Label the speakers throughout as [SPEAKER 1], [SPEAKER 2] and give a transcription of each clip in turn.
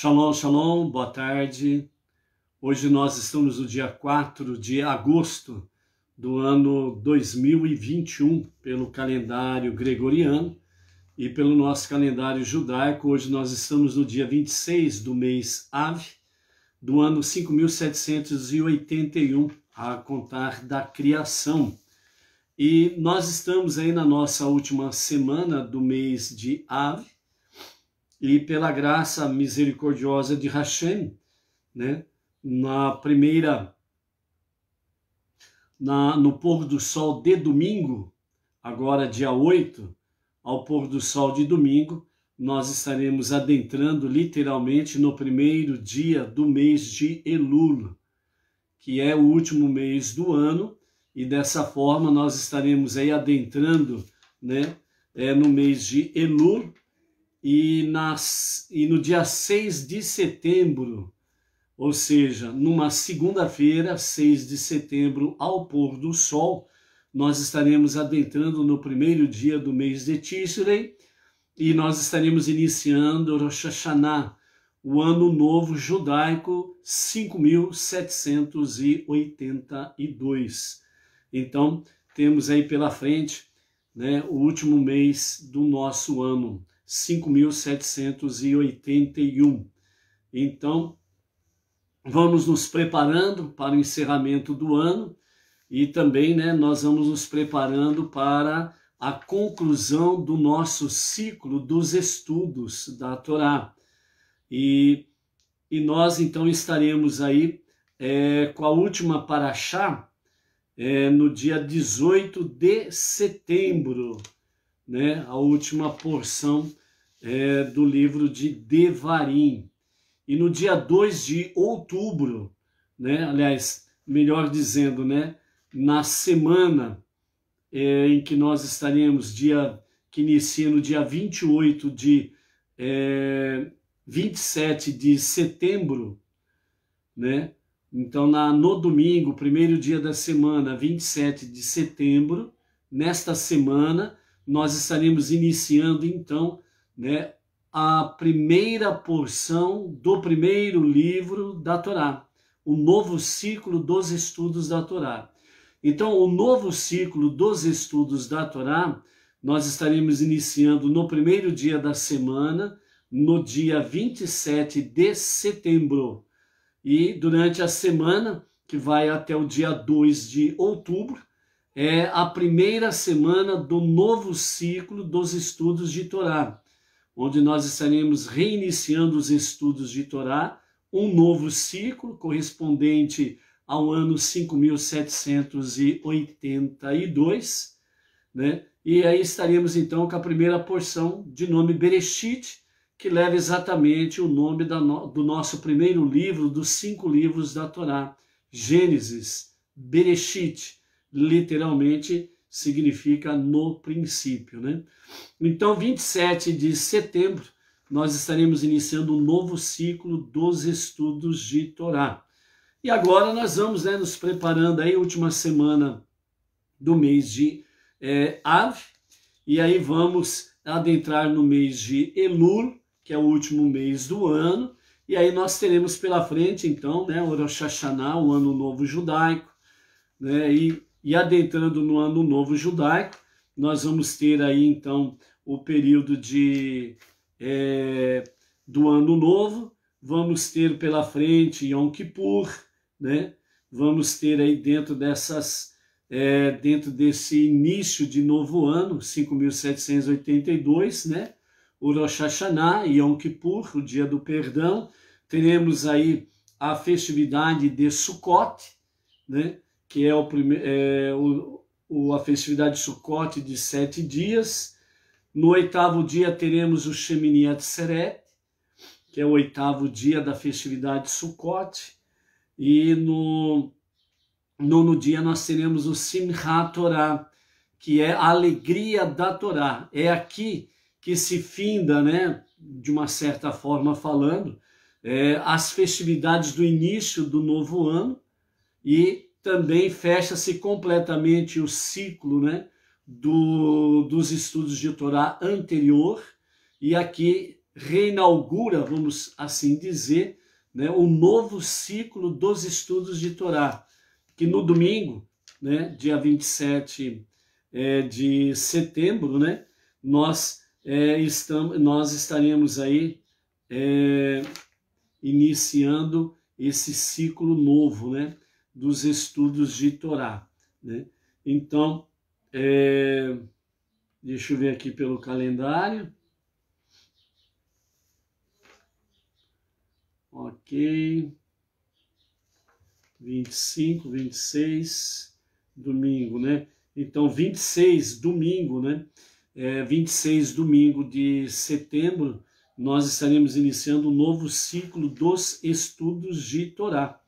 [SPEAKER 1] Shalom, shalom, boa tarde. Hoje nós estamos no dia 4 de agosto do ano 2021, pelo calendário gregoriano e pelo nosso calendário judaico. Hoje nós estamos no dia 26 do mês Av, do ano 5781, a contar da criação. E nós estamos aí na nossa última semana do mês de Av, e pela graça misericordiosa de Hashem, né, na primeira, na, no pôr do sol de domingo, agora dia 8, ao pôr do sol de domingo, nós estaremos adentrando literalmente no primeiro dia do mês de Elul, que é o último mês do ano, e dessa forma nós estaremos aí adentrando, né, é, no mês de Elul, e, nas, e no dia 6 de setembro, ou seja, numa segunda-feira, 6 de setembro, ao pôr do sol, nós estaremos adentrando no primeiro dia do mês de Tishrei e nós estaremos iniciando Rosh Hashanah, o ano novo judaico 5782. Então, temos aí pela frente né, o último mês do nosso ano. 5.781. Então, vamos nos preparando para o encerramento do ano e também né, nós vamos nos preparando para a conclusão do nosso ciclo dos estudos da Torá. E, e nós então estaremos aí é, com a última paraxá é, no dia 18 de setembro, né, a última porção é, do livro de Devarim. E no dia 2 de outubro, né, aliás, melhor dizendo, né, na semana é, em que nós estaremos, dia que inicia no dia 28 de é, 27 de setembro, né? Então, na, no domingo, primeiro dia da semana, 27 de setembro, nesta semana, nós estaremos iniciando, então, né, a primeira porção do primeiro livro da Torá, o novo ciclo dos estudos da Torá. Então, o novo ciclo dos estudos da Torá, nós estaremos iniciando no primeiro dia da semana, no dia 27 de setembro. E durante a semana, que vai até o dia 2 de outubro, é a primeira semana do novo ciclo dos estudos de Torá onde nós estaremos reiniciando os estudos de Torá, um novo ciclo correspondente ao ano 5782, né? E aí estaremos então com a primeira porção de nome Bereshit, que leva exatamente o nome do nosso primeiro livro dos cinco livros da Torá, Gênesis, Bereshit, literalmente significa no princípio, né? Então, 27 de setembro, nós estaremos iniciando um novo ciclo dos estudos de Torá. E agora nós vamos né, nos preparando aí, última semana do mês de é, Av, e aí vamos adentrar no mês de Elul, que é o último mês do ano, e aí nós teremos pela frente, então, né, o Rosh o Ano Novo Judaico, né, e e adentrando no ano novo judaico, nós vamos ter aí então o período de é, do ano novo, vamos ter pela frente Yom Kippur, né? Vamos ter aí dentro dessas é, dentro desse início de novo ano, 5.782, né? O Rosh Hashanah, Yom Kippur, o dia do perdão. Teremos aí a festividade de Sukkot, né? Que é, o primeiro, é o, a festividade de Sukkot de sete dias. No oitavo dia teremos o Shemini Atzeret, que é o oitavo dia da festividade de Sukkot. E no nono dia nós teremos o Simchat Torah, que é a alegria da Torá. É aqui que se finda, né, de uma certa forma falando, é, as festividades do início do novo ano e também fecha-se completamente o ciclo né, do, dos estudos de Torá anterior, e aqui reinaugura, vamos assim dizer, né, o novo ciclo dos estudos de Torá, que no domingo, né, dia 27 é, de setembro, né, nós, é, estamos, nós estaremos aí é, iniciando esse ciclo novo né, dos estudos de Torá. Né? Então, é, deixa eu ver aqui pelo calendário. Ok. 25, 26, domingo, né? Então, 26, domingo, né? É, 26, domingo de setembro, nós estaremos iniciando um novo ciclo dos estudos de Torá,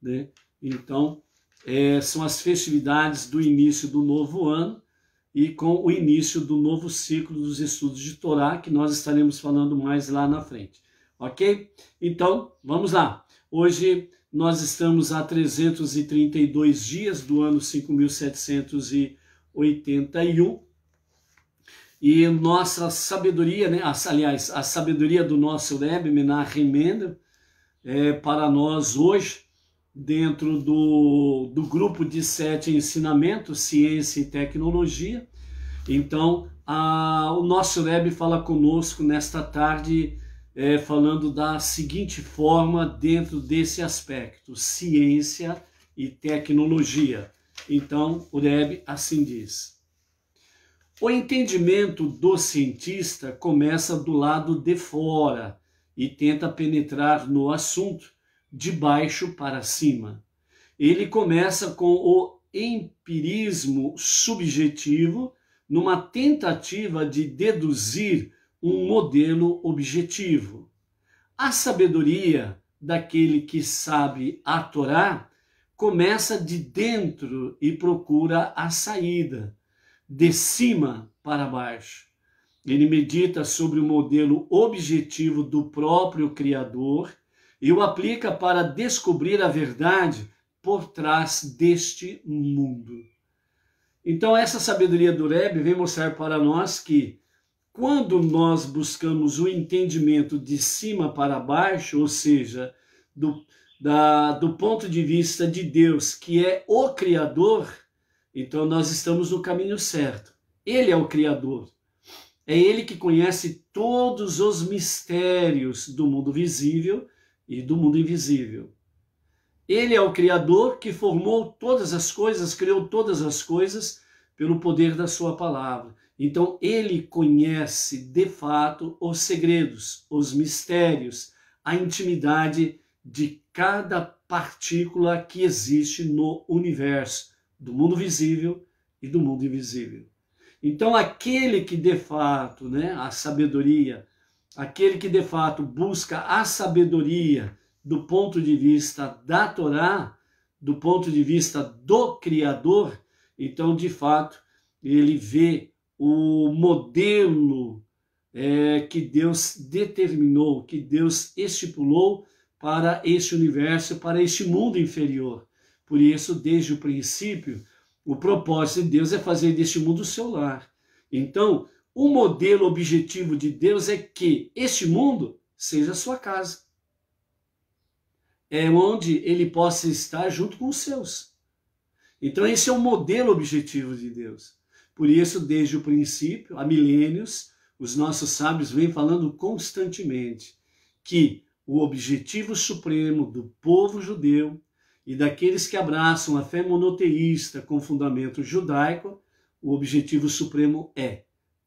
[SPEAKER 1] né? Então, é, são as festividades do início do novo ano e com o início do novo ciclo dos estudos de Torá, que nós estaremos falando mais lá na frente. Ok? Então, vamos lá. Hoje nós estamos a 332 dias do ano 5781 e nossa sabedoria, né, aliás, a sabedoria do nosso Rebbe Menachem Mendel é, para nós hoje, dentro do, do grupo de sete ensinamentos, ciência e tecnologia. Então, a, o nosso Rebbe fala conosco nesta tarde é, falando da seguinte forma dentro desse aspecto: ciência e tecnologia. Então, o Rebbe assim diz. O entendimento do cientista começa do lado de fora e tenta penetrar no assunto de baixo para cima. Ele começa com o empirismo subjetivo, numa tentativa de deduzir um modelo objetivo. A sabedoria daquele que sabe a Torá começa de dentro e procura a saída, de cima para baixo. Ele medita sobre o modelo objetivo do próprio Criador e o aplica para descobrir a verdade por trás deste mundo. Então, essa sabedoria do Rebbe vem mostrar para nós que quando nós buscamos o entendimento de cima para baixo, ou seja, do, da, do ponto de vista de Deus, que é o Criador, então nós estamos no caminho certo. Ele é o Criador. É Ele que conhece todos os mistérios do mundo visível e do mundo invisível. Ele é o Criador que formou todas as coisas, criou todas as coisas pelo poder da Sua palavra. Então ele conhece de fato os segredos, os mistérios, a intimidade de cada partícula que existe no universo, do mundo visível e do mundo invisível. Então aquele que de fato, né, a sabedoria, aquele que de fato busca a sabedoria do ponto de vista da Torá, do ponto de vista do Criador, então de fato ele vê o modelo é, que Deus determinou, que Deus estipulou para este universo, para este mundo inferior. Por isso, desde o princípio, o propósito de Deus é fazer deste mundo o seu lar. Então, o modelo objetivo de Deus é que este mundo seja a sua casa. É onde ele possa estar junto com os seus. Então, esse é o modelo objetivo de Deus. Por isso, desde o princípio, há milênios, os nossos sábios vêm falando constantemente que o objetivo supremo do povo judeu e daqueles que abraçam a fé monoteísta com fundamento judaico, o objetivo supremo é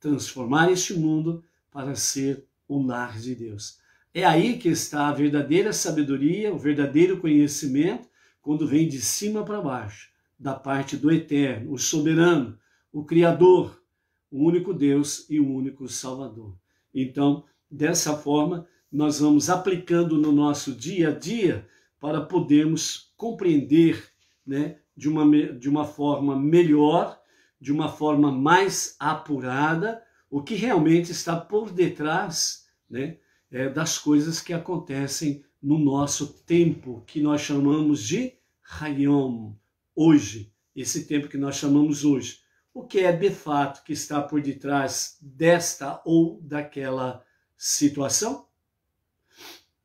[SPEAKER 1] transformar este mundo para ser o lar de Deus. É aí que está a verdadeira sabedoria, o verdadeiro conhecimento, quando vem de cima para baixo, da parte do eterno, o soberano, o Criador, o único Deus e o único Salvador. Então, dessa forma, nós vamos aplicando no nosso dia a dia para podermos compreender né, de, uma, de uma forma melhor, de uma forma mais apurada, o que realmente está por detrás né, é, das coisas que acontecem no nosso tempo, que nós chamamos de Hayom, hoje, esse tempo que nós chamamos hoje o que é de fato que está por detrás desta ou daquela situação?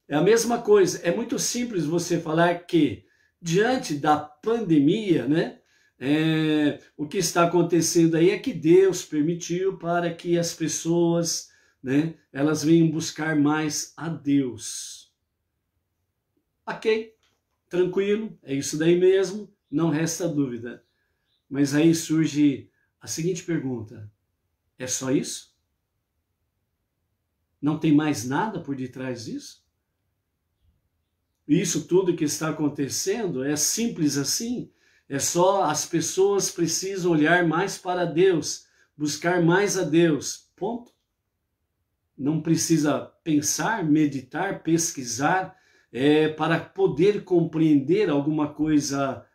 [SPEAKER 1] É a mesma coisa. É muito simples você falar que, diante da pandemia, né? É, o que está acontecendo aí é que Deus permitiu para que as pessoas, né, elas venham buscar mais a Deus. Ok, tranquilo, é isso daí mesmo, não resta dúvida. Mas aí surge a seguinte pergunta: é só isso? Não tem mais nada por detrás disso? Isso tudo que está acontecendo é simples assim? É só as pessoas precisam olhar mais para Deus, buscar mais a Deus. Ponto. Não precisa pensar, meditar, pesquisar é, para poder compreender alguma coisa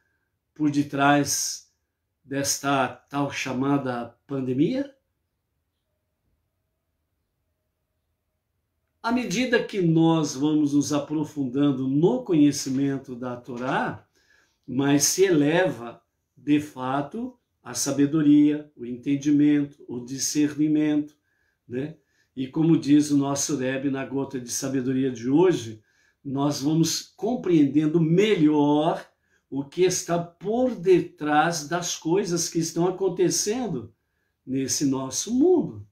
[SPEAKER 1] por detrás desta tal chamada pandemia? À medida que nós vamos nos aprofundando no conhecimento da Torá, mas se eleva, de fato, a sabedoria, o entendimento, o discernimento, né? E como diz o nosso Rebbe na gota de sabedoria de hoje, nós vamos compreendendo melhor o que está por detrás das coisas que estão acontecendo nesse nosso mundo.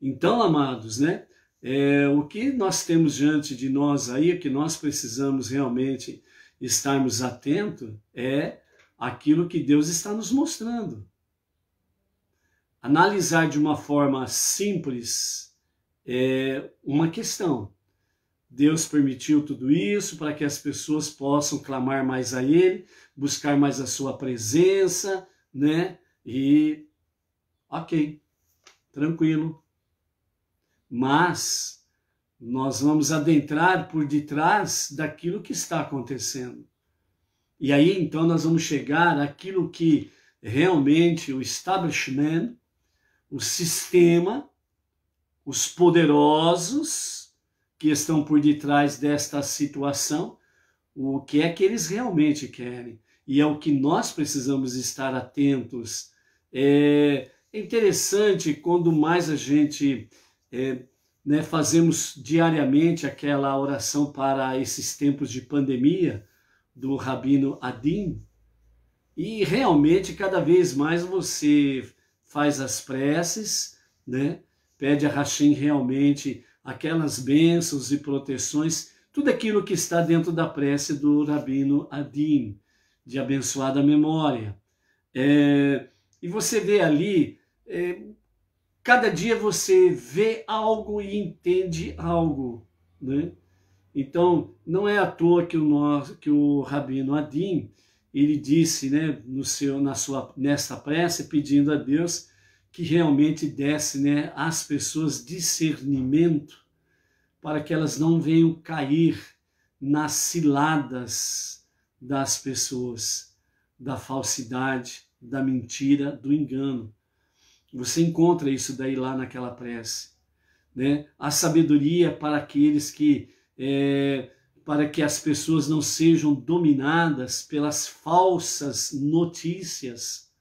[SPEAKER 1] Então, amados, né? É, o que nós temos diante de nós aí, que nós precisamos realmente estarmos atentos, é aquilo que Deus está nos mostrando. Analisar de uma forma simples é uma questão. Deus permitiu tudo isso para que as pessoas possam clamar mais a Ele, buscar mais a Sua presença, né? E, ok, tranquilo. Mas nós vamos adentrar por detrás daquilo que está acontecendo. E aí então nós vamos chegar àquilo que realmente o establishment, o sistema, os poderosos que estão por detrás desta situação, o que é que eles realmente querem. E é o que nós precisamos estar atentos. É interessante quando mais a gente é, né, fazemos diariamente aquela oração para esses tempos de pandemia do Rabino Adim, e realmente cada vez mais você faz as preces, né? Pede a Hashem realmente aquelas bênçãos e proteções, tudo aquilo que está dentro da prece do Rabino Adim, de abençoada memória. É, e você vê ali é, cada dia você vê algo e entende algo, né? Então, não é à toa que o, nosso, que o Rabino Adim, ele disse, né, no seu, na sua, nessa prece, pedindo a Deus que realmente desse, né, às pessoas discernimento para que elas não venham cair nas ciladas das pessoas, da falsidade, da mentira, do engano. Você encontra isso daí lá naquela prece. Né? A sabedoria para aqueles que, é, para que as pessoas não sejam dominadas pelas falsas notícias.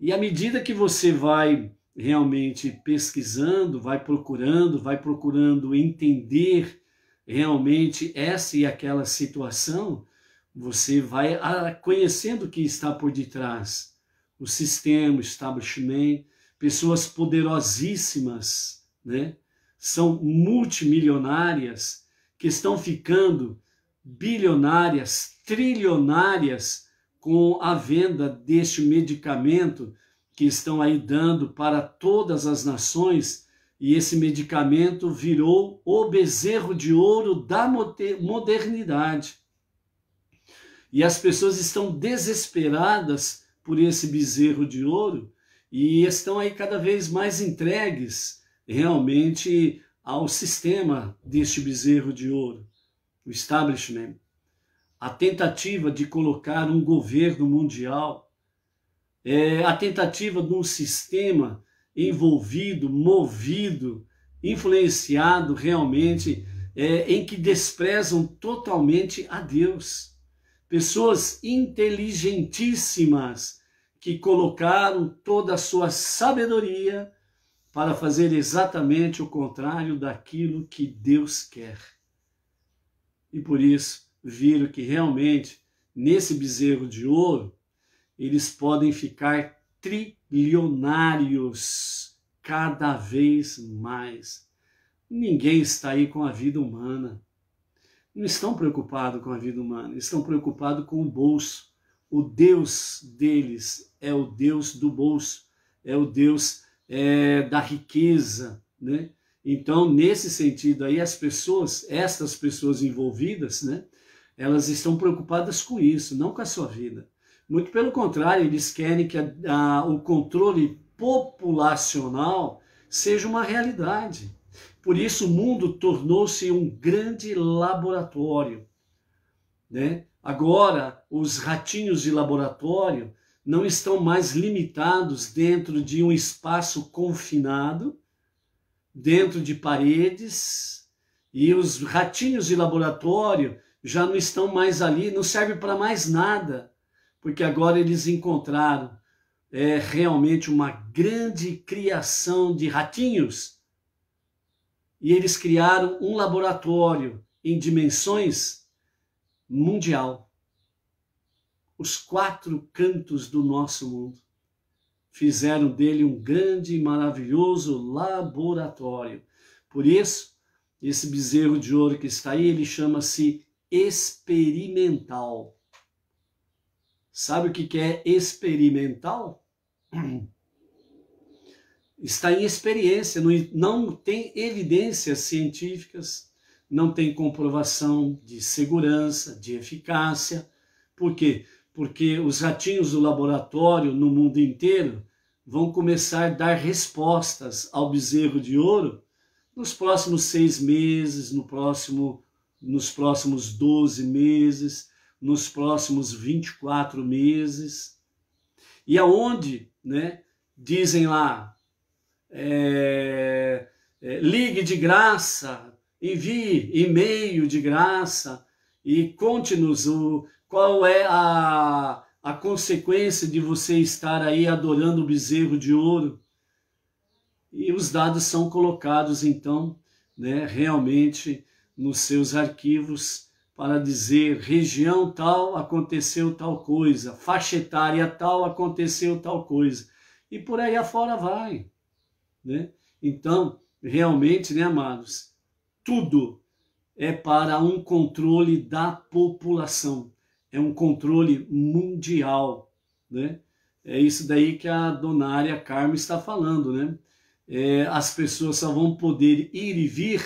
[SPEAKER 1] E à medida que você vai realmente pesquisando, vai procurando, vai procurando entender realmente essa e aquela situação, você vai conhecendo o que está por detrás o sistema, o establishment, pessoas poderosíssimas, né? São multimilionárias que estão ficando bilionárias, trilionárias com a venda deste medicamento que estão aí dando para todas as nações, e esse medicamento virou o bezerro de ouro da modernidade. E as pessoas estão desesperadas por esse bezerro de ouro e estão aí cada vez mais entregues realmente ao sistema deste bezerro de ouro, o establishment. A tentativa de colocar um governo mundial, é, a tentativa de um sistema envolvido, movido, influenciado realmente, é, em que desprezam totalmente a Deus pessoas inteligentíssimas que colocaram toda a sua sabedoria para fazer exatamente o contrário daquilo que Deus quer. E por isso viram que realmente nesse bezerro de ouro eles podem ficar trilionários cada vez mais. Ninguém está aí com a vida humana. Não estão preocupados com a vida humana, estão preocupados com o bolso. O Deus deles é o Deus do bolso, é o Deus é, da riqueza, né? Então, nesse sentido aí, as pessoas, estas pessoas envolvidas, né, elas estão preocupadas com isso, não com a sua vida. Muito pelo contrário, eles querem que a, a, o controle populacional seja uma realidade. Por isso, o mundo tornou-se um grande laboratório. Né? Agora, os ratinhos de laboratório não estão mais limitados dentro de um espaço confinado, dentro de paredes, e os ratinhos de laboratório já não estão mais ali, não serve para mais nada, porque agora eles encontraram é, realmente uma grande criação de ratinhos. E eles criaram um laboratório em dimensões mundial os quatro cantos do nosso mundo. Fizeram dele um grande e maravilhoso laboratório. Por isso, esse bezerro de ouro que está aí, ele chama-se experimental. Sabe o que é experimental? Está em experiência, não tem evidências científicas, não tem comprovação de segurança, de eficácia. Por quê? porque os ratinhos do laboratório no mundo inteiro vão começar a dar respostas ao bezerro de ouro nos próximos seis meses, no próximo, nos próximos 12 meses, nos próximos 24 meses. E aonde, né, dizem lá, é, é, ligue de graça, envie e-mail de graça e conte-nos o, qual é a, a consequência de você estar aí adorando o bezerro de ouro? E os dados são colocados, então, né, realmente nos seus arquivos para dizer região tal aconteceu tal coisa, faixa etária tal aconteceu tal coisa. E por aí afora vai. Né? Então, realmente, né, amados, tudo é para um controle da população é um controle mundial, né? É isso daí que a donária Carmen está falando, né? É, as pessoas só vão poder ir e vir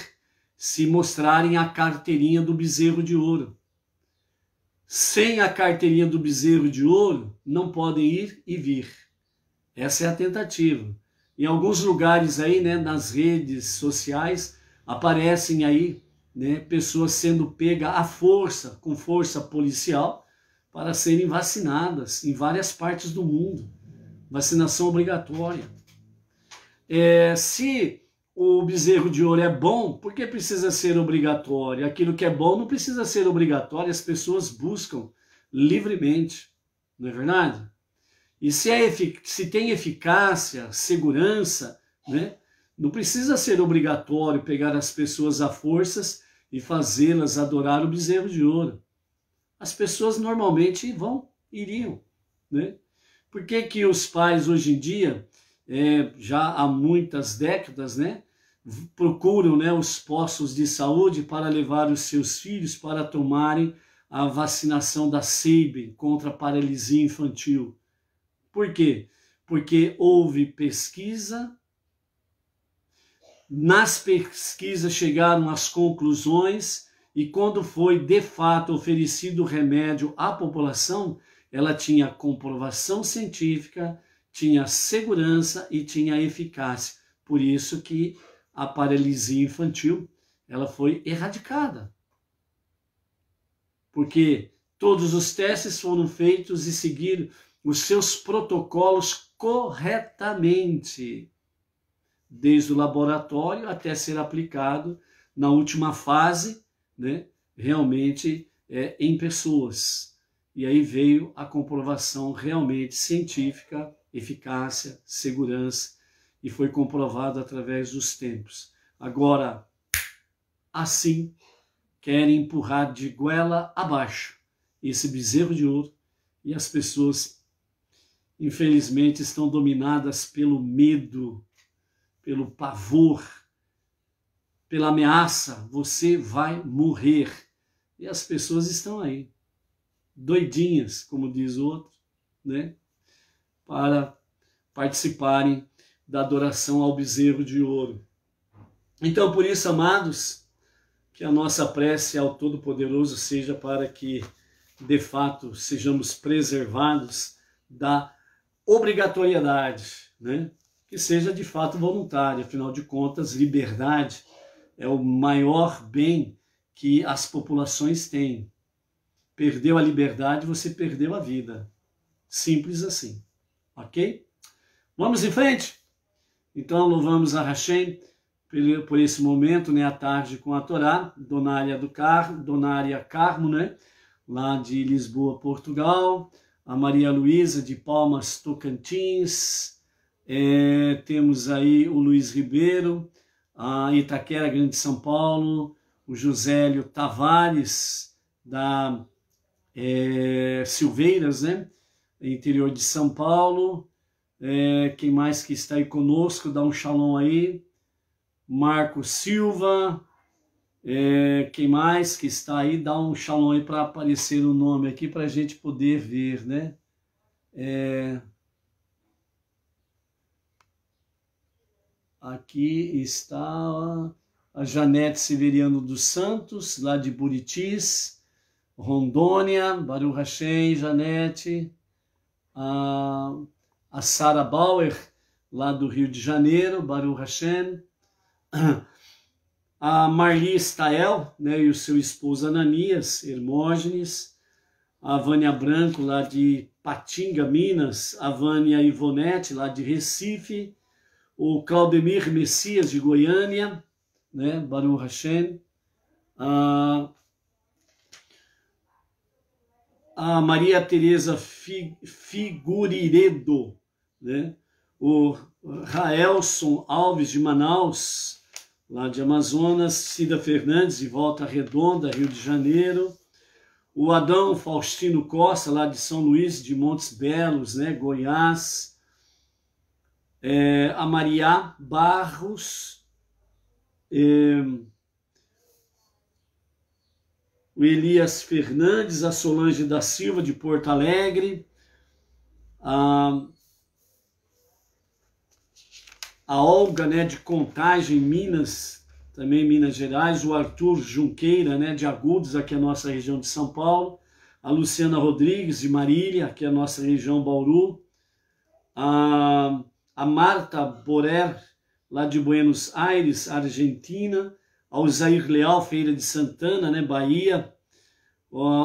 [SPEAKER 1] se mostrarem a carteirinha do bezerro de ouro. Sem a carteirinha do bezerro de ouro, não podem ir e vir. Essa é a tentativa. Em alguns lugares aí, né, nas redes sociais, aparecem aí né, pessoas sendo pega à força, com força policial, para serem vacinadas em várias partes do mundo. Vacinação obrigatória. É, se o bezerro de ouro é bom, por que precisa ser obrigatório? Aquilo que é bom não precisa ser obrigatório, as pessoas buscam livremente, não é verdade? E se, é, se tem eficácia, segurança, né? não precisa ser obrigatório pegar as pessoas a forças e fazê-las adorar o bezerro de ouro. As pessoas normalmente vão, iriam, né? Por que, que os pais hoje em dia, é, já há muitas décadas, né, procuram né, os postos de saúde para levar os seus filhos para tomarem a vacinação da SEIB contra a paralisia infantil? Por quê? Porque houve pesquisa nas pesquisas chegaram às conclusões e quando foi de fato oferecido o remédio à população, ela tinha comprovação científica, tinha segurança e tinha eficácia. Por isso que a paralisia infantil ela foi erradicada. Porque todos os testes foram feitos e seguiram os seus protocolos corretamente desde o laboratório até ser aplicado na última fase, né, realmente é, em pessoas. E aí veio a comprovação realmente científica, eficácia, segurança. e foi comprovado através dos tempos. Agora, assim, querem empurrar de goela abaixo esse bezerro de ouro e as pessoas, infelizmente, estão dominadas pelo medo, pelo pavor, pela ameaça: você vai morrer. E as pessoas estão aí, doidinhas, como diz o outro, né? Para participarem da adoração ao bezerro de ouro. Então, por isso, amados, que a nossa prece ao Todo-Poderoso seja para que, de fato, sejamos preservados da obrigatoriedade, né? que seja de fato voluntária. Afinal de contas, liberdade é o maior bem que as populações têm. Perdeu a liberdade, você perdeu a vida. Simples assim. Ok? Vamos em frente? Então, louvamos a Hashem por esse momento, né, à tarde com a Torá, Donária do Car, Donária Carmo, né, lá de Lisboa, Portugal, a Maria Luísa de Palmas, Tocantins, é, temos aí o Luiz Ribeiro, a Itaquera, Grande São Paulo, o Josélio Tavares, da é, Silveiras, né, interior de São Paulo, é, quem mais que está aí conosco, dá um shalom aí, Marco Silva, é, quem mais que está aí, dá um shalom aí para aparecer o nome aqui para a gente poder ver, né? É, aqui está a Janete Severiano dos Santos, lá de Buritis, Rondônia, Baru Hashem, Janete, a, a Sara Bauer, lá do Rio de Janeiro, Baru Hashem, a Marli Stael né, e o seu esposo Ananias Hermógenes, a Vânia Branco, lá de Patinga, Minas, a Vânia Ivonete, lá de Recife, o Claudemir Messias, de Goiânia, né, Baruch Hashem, a, a Maria Tereza Figuriredo, né, o Raelson Alves, de Manaus, lá de Amazonas, Cida Fernandes, de Volta Redonda, Rio de Janeiro, o Adão Faustino Costa, lá de São Luís de Montes Belos, né, Goiás, é, a Maria Barros, é, o Elias Fernandes, a Solange da Silva, de Porto Alegre, a a Olga, né, de Contagem, Minas, também Minas Gerais, o Arthur Junqueira, né, de Agudos, aqui é a nossa região de São Paulo, a Luciana Rodrigues, de Marília, aqui é a nossa região Bauru, a, a Marta Borer, lá de Buenos Aires, Argentina, ao Zair Leal, Feira de Santana, né, Bahia,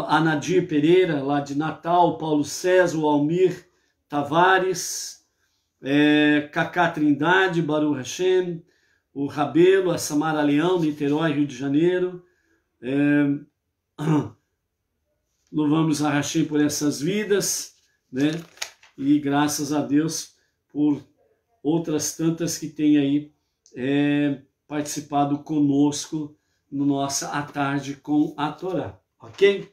[SPEAKER 1] a Nadir Pereira, lá de Natal, Paulo César, o Almir Tavares, é, Cacá Trindade, Baru Hashem, o Rabelo, a Samara Leão, Niterói, Rio de Janeiro. É, louvamos a Hashem por essas vidas, né? E graças a Deus por outras tantas que têm aí é, participado conosco no nossa A Tarde com a Torá, ok?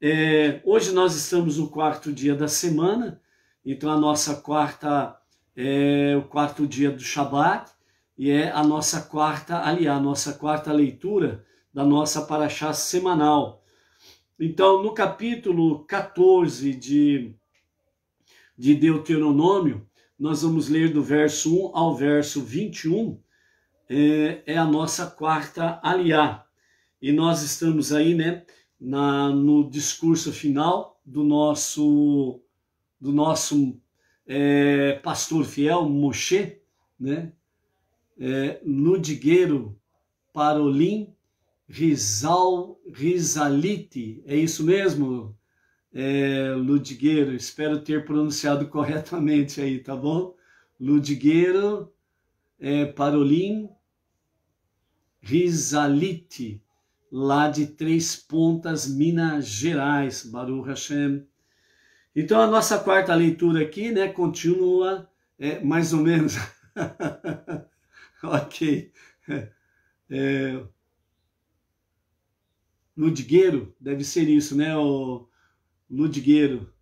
[SPEAKER 1] É, hoje nós estamos no quarto dia da semana, então a nossa quarta é o quarto dia do Shabat e é a nossa quarta, ali, a nossa quarta leitura da nossa paraxá semanal. Então, no capítulo 14 de, de Deuteronômio, nós vamos ler do verso 1 ao verso 21, é, é a nossa quarta aliá. E nós estamos aí, né, na, no discurso final do nosso, do nosso é, pastor fiel, Moshe, né? É, Ludigueiro Parolim Rizal, Rizalite, é isso mesmo, é, Ludigueiro? Espero ter pronunciado corretamente aí, tá bom? Ludigueiro é, Parolim Rizalite, lá de Três Pontas, Minas Gerais, Baruch Hashem. Então a nossa quarta leitura aqui, né, continua é, mais ou menos ok. É, Ludgueiro, deve ser isso, né? O Ludgueiro,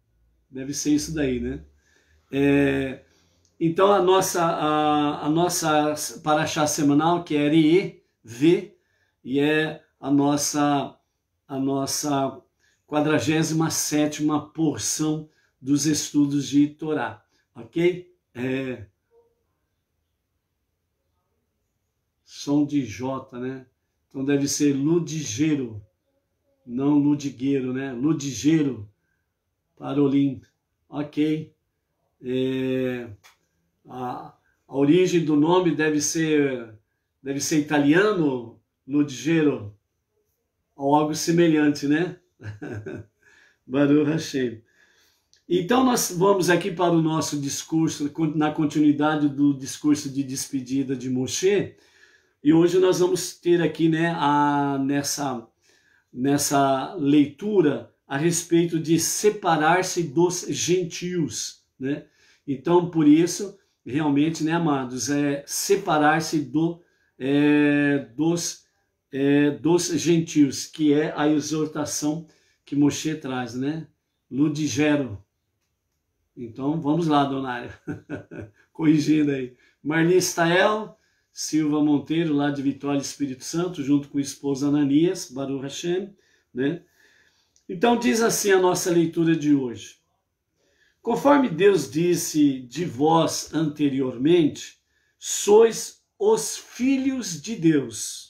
[SPEAKER 1] deve ser isso daí, né? É, então a nossa a, a nossa paraxá semanal que é RE, V, e é a nossa a nossa 47 porção dos estudos de Torá, ok? É, som de J, né? Então deve ser ludigeiro, não ludigueiro, né? Ludigeiro, parolim, ok? É, a, a origem do nome deve ser deve ser italiano, ludigeiro, ou algo semelhante, né? Baruch Hashem. Então nós vamos aqui para o nosso discurso, na continuidade do discurso de despedida de Moshe, e hoje nós vamos ter aqui, né, a, nessa, nessa leitura a respeito de separar-se dos gentios, né? Então, por isso, realmente, né, amados, é separar-se do, é, dos, é, dos gentios, que é a exortação que Moshe traz, né? Ludigero. Então, vamos lá, donária. Corrigindo aí. Marli Stael, Silva Monteiro, lá de Vitória Espírito Santo, junto com a esposa Ananias, Baruch Hashem, né? Então diz assim a nossa leitura de hoje. Conforme Deus disse de vós anteriormente, sois os filhos de Deus,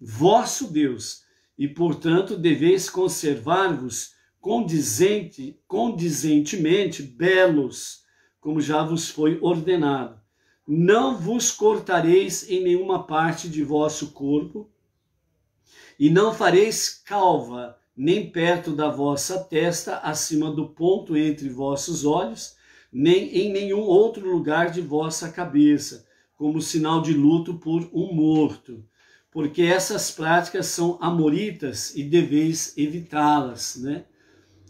[SPEAKER 1] vosso Deus, e portanto deveis conservar-vos condizente, condizentemente belos, como já vos foi ordenado. Não vos cortareis em nenhuma parte de vosso corpo, e não fareis calva nem perto da vossa testa, acima do ponto entre vossos olhos, nem em nenhum outro lugar de vossa cabeça, como sinal de luto por um morto, porque essas práticas são amoritas e deveis evitá-las, né?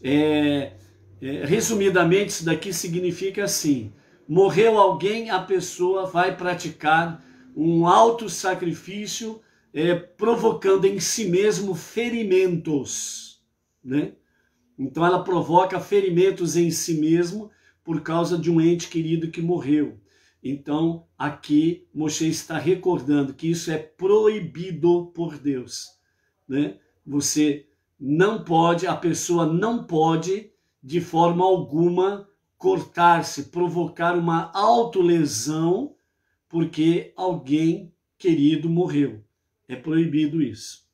[SPEAKER 1] É, é, resumidamente, isso daqui significa assim: morreu alguém, a pessoa vai praticar um alto sacrifício, é, provocando em si mesmo ferimentos, né? Então ela provoca ferimentos em si mesmo por causa de um ente querido que morreu. Então aqui Moshe está recordando que isso é proibido por Deus, né? Você não pode, a pessoa não pode de forma alguma cortar-se, provocar uma autolesão porque alguém querido morreu. É proibido isso.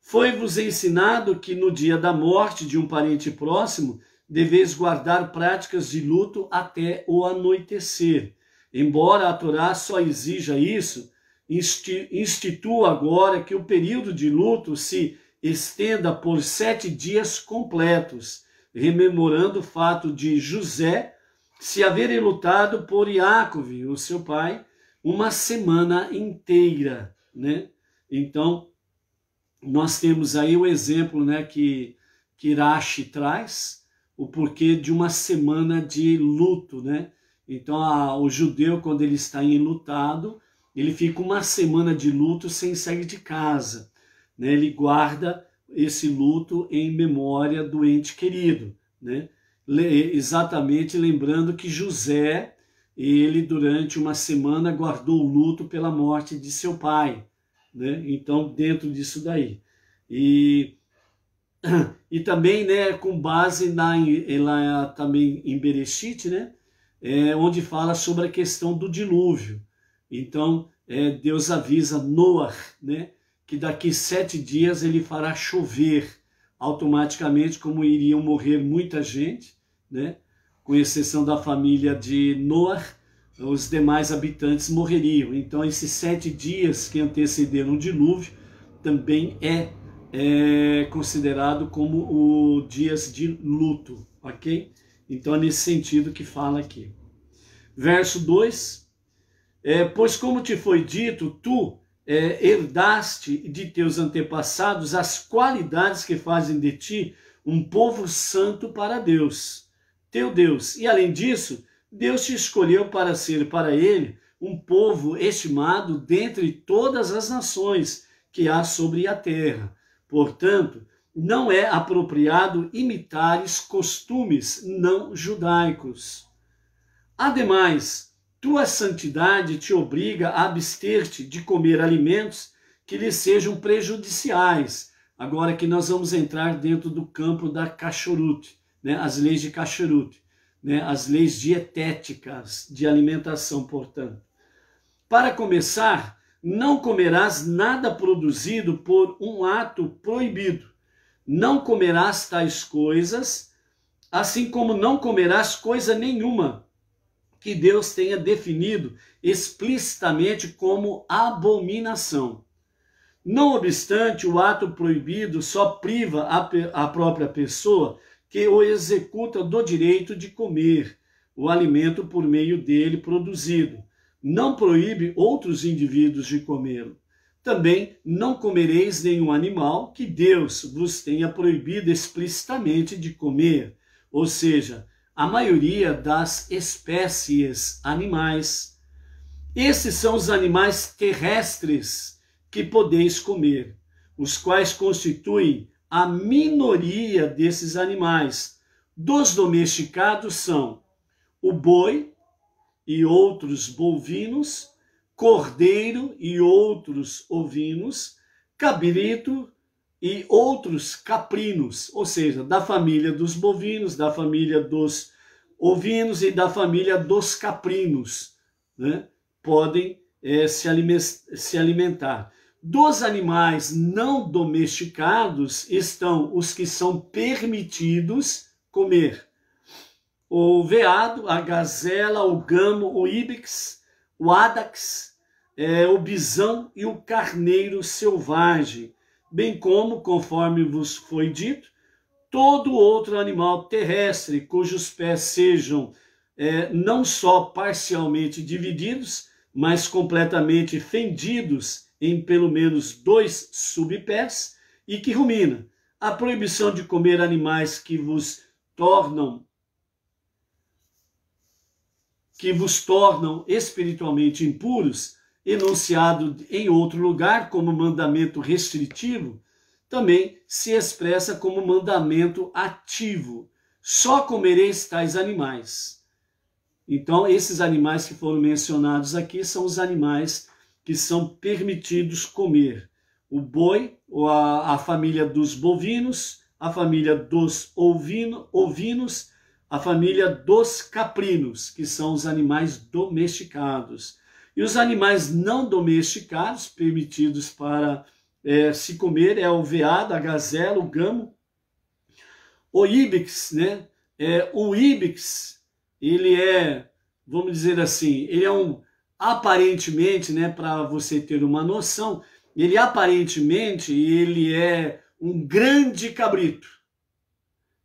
[SPEAKER 1] Foi-vos ensinado que no dia da morte de um parente próximo deveis guardar práticas de luto até o anoitecer. Embora a Torá só exija isso, institua agora que o período de luto se estenda por sete dias completos rememorando o fato de José se haverem lutado por Iacove, o seu pai, uma semana inteira, né? Então, nós temos aí o exemplo, né, que, que Irache traz, o porquê de uma semana de luto, né? Então, a, o judeu, quando ele está enlutado, ele fica uma semana de luto sem sair de casa, né? Ele guarda esse luto em memória do ente querido, né? exatamente lembrando que José, ele durante uma semana guardou o luto pela morte de seu pai, né? Então, dentro disso daí. E, e também, né, com base na, lá também em Bereshit, né? É, onde fala sobre a questão do dilúvio. Então, é, Deus avisa Noah, né? Que daqui sete dias ele fará chover automaticamente, como iriam morrer muita gente, né? com exceção da família de Noah, os demais habitantes morreriam. Então, esses sete dias que antecederam o dilúvio também é, é considerado como o dias de luto, ok? Então, é nesse sentido que fala aqui. Verso 2: é, Pois, como te foi dito, tu é, herdaste de teus antepassados as qualidades que fazem de ti um povo santo para Deus, teu Deus. E além disso, Deus te escolheu para ser para ele um povo estimado dentre todas as nações que há sobre a terra. Portanto, não é apropriado imitares costumes não judaicos. Ademais, tua santidade te obriga a abster-te de comer alimentos que lhe sejam prejudiciais. Agora que nós vamos entrar dentro do campo da cachorute, né? as leis de cachorute, né? as leis dietéticas de alimentação, portanto. Para começar, não comerás nada produzido por um ato proibido. Não comerás tais coisas, assim como não comerás coisa nenhuma que Deus tenha definido explicitamente como abominação. Não obstante, o ato proibido só priva a, a própria pessoa que o executa do direito de comer o alimento por meio dele produzido não proíbe outros indivíduos de comê-lo. Também não comereis nenhum animal que Deus vos tenha proibido explicitamente de comer, ou seja, a maioria das espécies animais. Esses são os animais terrestres que podeis comer, os quais constituem a minoria desses animais. Dos domesticados são o boi, e outros bovinos, cordeiro e outros ovinos, cabrito e outros caprinos, ou seja, da família dos bovinos, da família dos ovinos e da família dos caprinos, né? podem é, se, se alimentar. Dos animais não domesticados estão os que são permitidos comer o veado, a gazela, o gamo, o ibex, o adax, é, o bisão e o carneiro selvagem, bem como, conforme vos foi dito, todo outro animal terrestre cujos pés sejam é, não só parcialmente divididos, mas completamente fendidos em pelo menos dois subpés e que rumina. A proibição de comer animais que vos tornam que vos tornam espiritualmente impuros, enunciado em outro lugar como mandamento restritivo, também se expressa como mandamento ativo. Só comereis tais animais. Então, esses animais que foram mencionados aqui são os animais que são permitidos comer. O boi, a, a família dos bovinos, a família dos ovino, ovinos a família dos caprinos, que são os animais domesticados. E os animais não domesticados, permitidos para é, se comer, é o veado, a gazela, o gamo, o ibex, né? É, o ibex, ele é, vamos dizer assim, ele é um, aparentemente, né, para você ter uma noção, ele aparentemente, ele é um grande cabrito.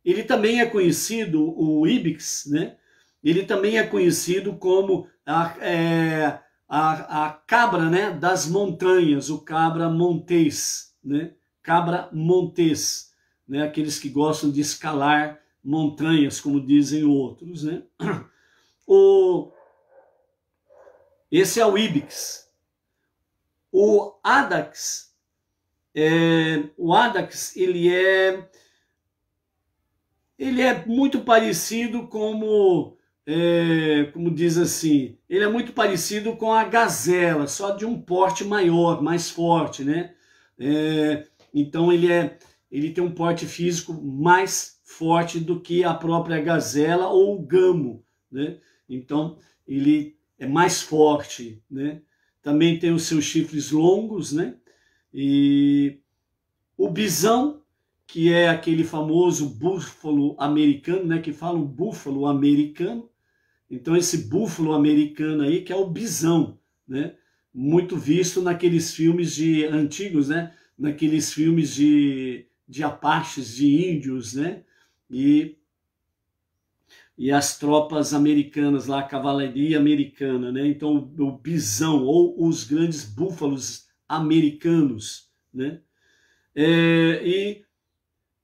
[SPEAKER 1] Ele também é conhecido, o Ibix, né? Ele também é conhecido como a, é, a, a cabra né, das montanhas, o cabra montês, né? Cabra montês, né? Aqueles que gostam de escalar montanhas, como dizem outros, né? O, esse é o Ibix. O Adax, é, o Adax, ele é ele é muito parecido como, é, como diz assim, ele é muito parecido com a gazela, só de um porte maior, mais forte, né? É, então ele é, ele tem um porte físico mais forte do que a própria gazela ou o gamo, né? Então ele é mais forte, né? Também tem os seus chifres longos, né? E o bisão que é aquele famoso búfalo americano, né, que fala um búfalo americano. Então esse búfalo americano aí que é o bisão, né? Muito visto naqueles filmes de antigos, né? Naqueles filmes de, de apaches, de índios, né? E e as tropas americanas lá, a cavalaria americana, né? Então o bisão ou os grandes búfalos americanos, né? É, e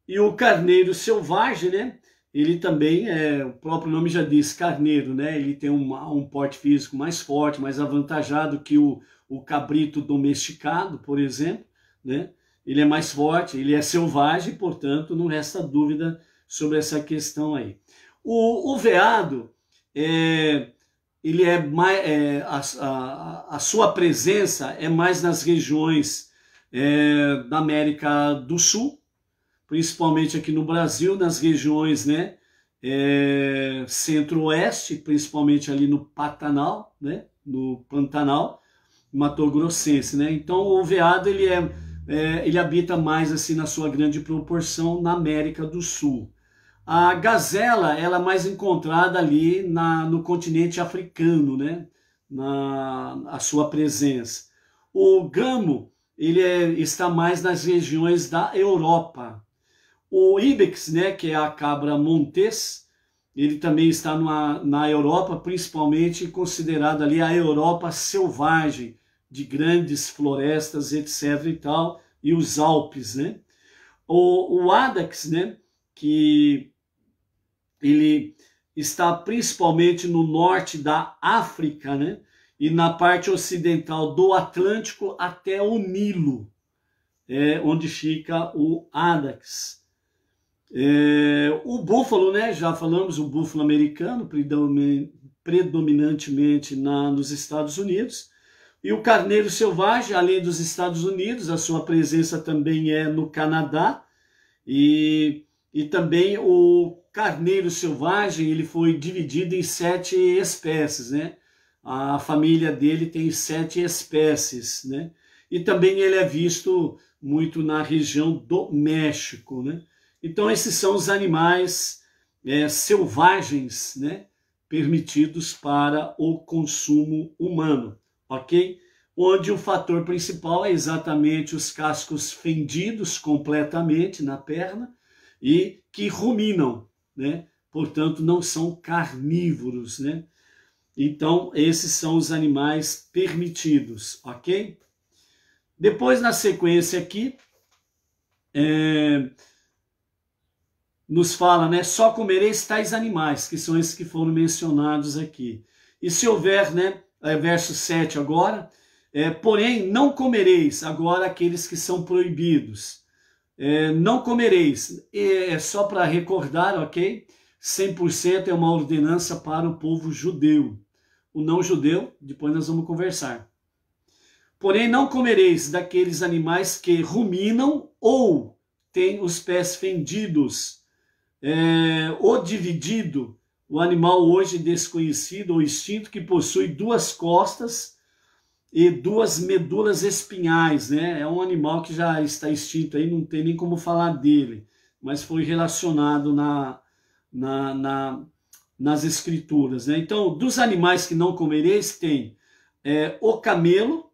[SPEAKER 1] e o carneiro selvagem, né? ele também é, o próprio nome já diz, carneiro, né? Ele tem um, um porte físico mais forte, mais avantajado que o, o cabrito domesticado, por exemplo, né? Ele é mais forte, ele é selvagem, portanto, não resta dúvida sobre essa questão aí. O, o veado, é, ele é mais, é, a, a, a, sua presença é mais nas regiões é, da América do Sul, principalmente aqui no Brasil, nas regiões, né, é, centro-oeste, principalmente ali no Pantanal, né, no Pantanal, Mato Grossense, né? Então o veado ele é, é, ele habita mais assim na sua grande proporção na América do Sul. A gazela ela é mais encontrada ali na, no continente africano, né? Na a sua presença. O gamo ele é, está mais nas regiões da Europa. O ibex, né, que é a cabra montes, ele também está numa, na Europa, principalmente considerado ali a Europa selvagem, de grandes florestas, etc. e tal, e os Alpes, né? O, o Adax, né, que ele está principalmente no norte da África, né? E na parte ocidental do Atlântico até o Nilo, é, onde fica o Adax. É, o búfalo, né? Já falamos, o búfalo americano, predominantemente na, nos Estados Unidos. E o carneiro selvagem, além dos Estados Unidos, a sua presença também é no Canadá. E, e também o carneiro selvagem ele foi dividido em sete espécies, né? A família dele tem sete espécies, né? E também ele é visto muito na região do México, né? Então esses são os animais é, selvagens, né? Permitidos para o consumo humano ok? Onde o fator principal é exatamente os cascos fendidos completamente na perna e que ruminam, né? Portanto, não são carnívoros, né? Então, esses são os animais permitidos, ok? Depois, na sequência aqui, é, nos fala, né? Só comereis tais animais, que são esses que foram mencionados aqui. E se houver, né? é, verso 7 agora. É, Porém, não comereis agora aqueles que são proibidos. É, não comereis. É só para recordar, ok? 100% é uma ordenança para o povo judeu. O não judeu, depois nós vamos conversar. Porém, não comereis daqueles animais que ruminam ou têm os pés fendidos, é, ou dividido, o animal hoje desconhecido ou extinto que possui duas costas e duas medulas espinhais, né? É um animal que já está extinto aí, não tem nem como falar dele, mas foi relacionado na, na, na nas escrituras, né? Então, dos animais que não comereis tem é, o camelo,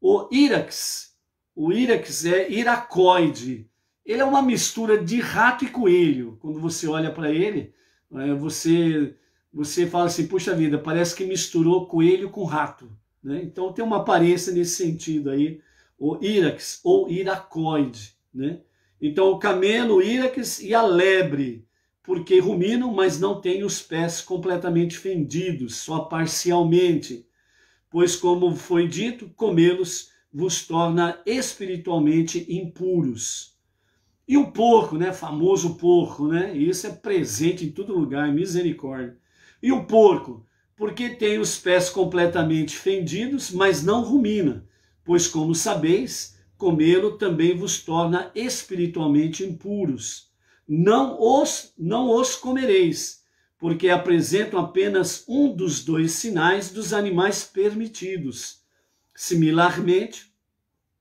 [SPEAKER 1] o irax, o irax é iracoide, ele é uma mistura de rato e coelho, quando você olha para ele, é, você você fala assim, puxa vida, parece que misturou coelho com rato. Né? Então tem uma aparência nesse sentido aí, o irax ou iracoide. Né? Então o camelo, o irax e a lebre, porque ruminam, mas não têm os pés completamente fendidos, só parcialmente. Pois, como foi dito, comê-los vos torna espiritualmente impuros. E o porco, né? Famoso porco, né? Isso é presente em todo lugar, misericórdia. E o porco, porque tem os pés completamente fendidos, mas não rumina, pois, como sabeis, comê-lo também vos torna espiritualmente impuros. Não os, não os comereis, porque apresentam apenas um dos dois sinais dos animais permitidos. Similarmente,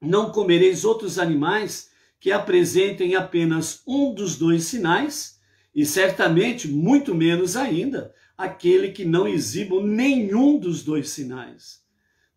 [SPEAKER 1] não comereis outros animais que apresentem apenas um dos dois sinais, e certamente muito menos ainda aquele que não exiba nenhum dos dois sinais.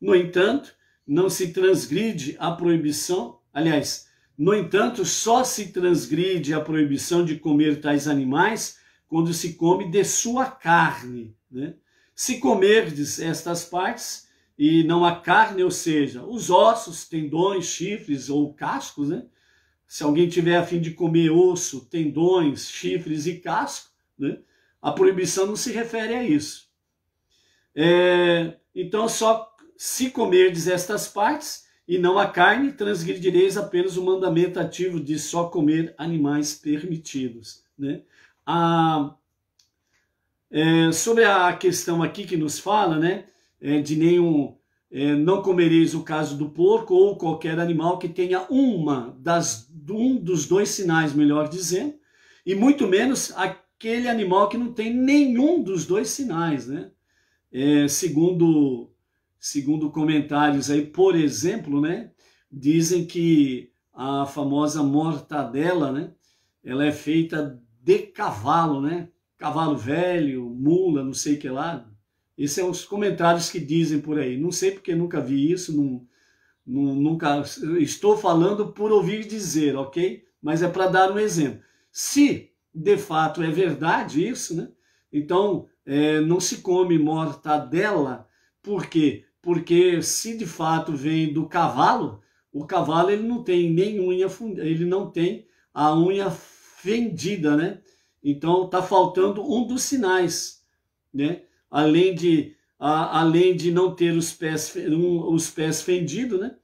[SPEAKER 1] No entanto, não se transgride a proibição, aliás, no entanto, só se transgride a proibição de comer tais animais quando se come de sua carne. Né? Se comerdes estas partes e não a carne, ou seja, os ossos, tendões, chifres ou cascos, né? Se alguém tiver a fim de comer osso, tendões, chifres e casco, Né? A proibição não se refere a isso. É, então, só se comerdes estas partes e não a carne, transgredireis apenas o mandamento ativo de só comer animais permitidos. Né? A, é, sobre a questão aqui que nos fala, né, é, de nenhum é, não comereis o caso do porco ou qualquer animal que tenha uma das um dos dois sinais, melhor dizendo, e muito menos aquele animal que não tem nenhum dos dois sinais, né? É, segundo segundo comentários aí, por exemplo, né, dizem que a famosa mortadela, né, ela é feita de cavalo, né? Cavalo velho, mula, não sei o que lá, esses são os comentários que dizem por aí. Não sei porque nunca vi isso, não, não, nunca estou falando por ouvir dizer, ok? Mas é para dar um exemplo. Se de fato é verdade isso, né? Então é, não se come mortadela, por quê? Porque se de fato vem do cavalo, o cavalo ele não tem nem unha, ele não tem a unha fendida, né? Então está faltando um dos sinais, né? Além de, a, além de não ter os pés, um, os pés fendidos, né?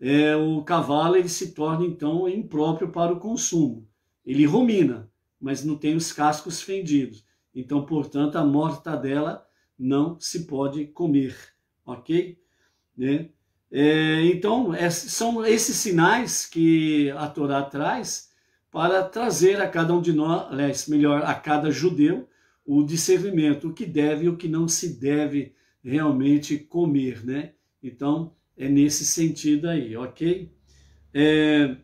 [SPEAKER 1] É, o cavalo ele se torna então impróprio para o consumo. Ele rumina, mas não tem os cascos fendidos. Então, portanto, a mortadela não se pode comer, ok? Né? É, então, é, são esses sinais que a Torá traz para trazer a cada um de nós, melhor, a cada judeu, o discernimento, o que deve e o que não se deve realmente comer, né? Então, é nesse sentido aí, ok? É,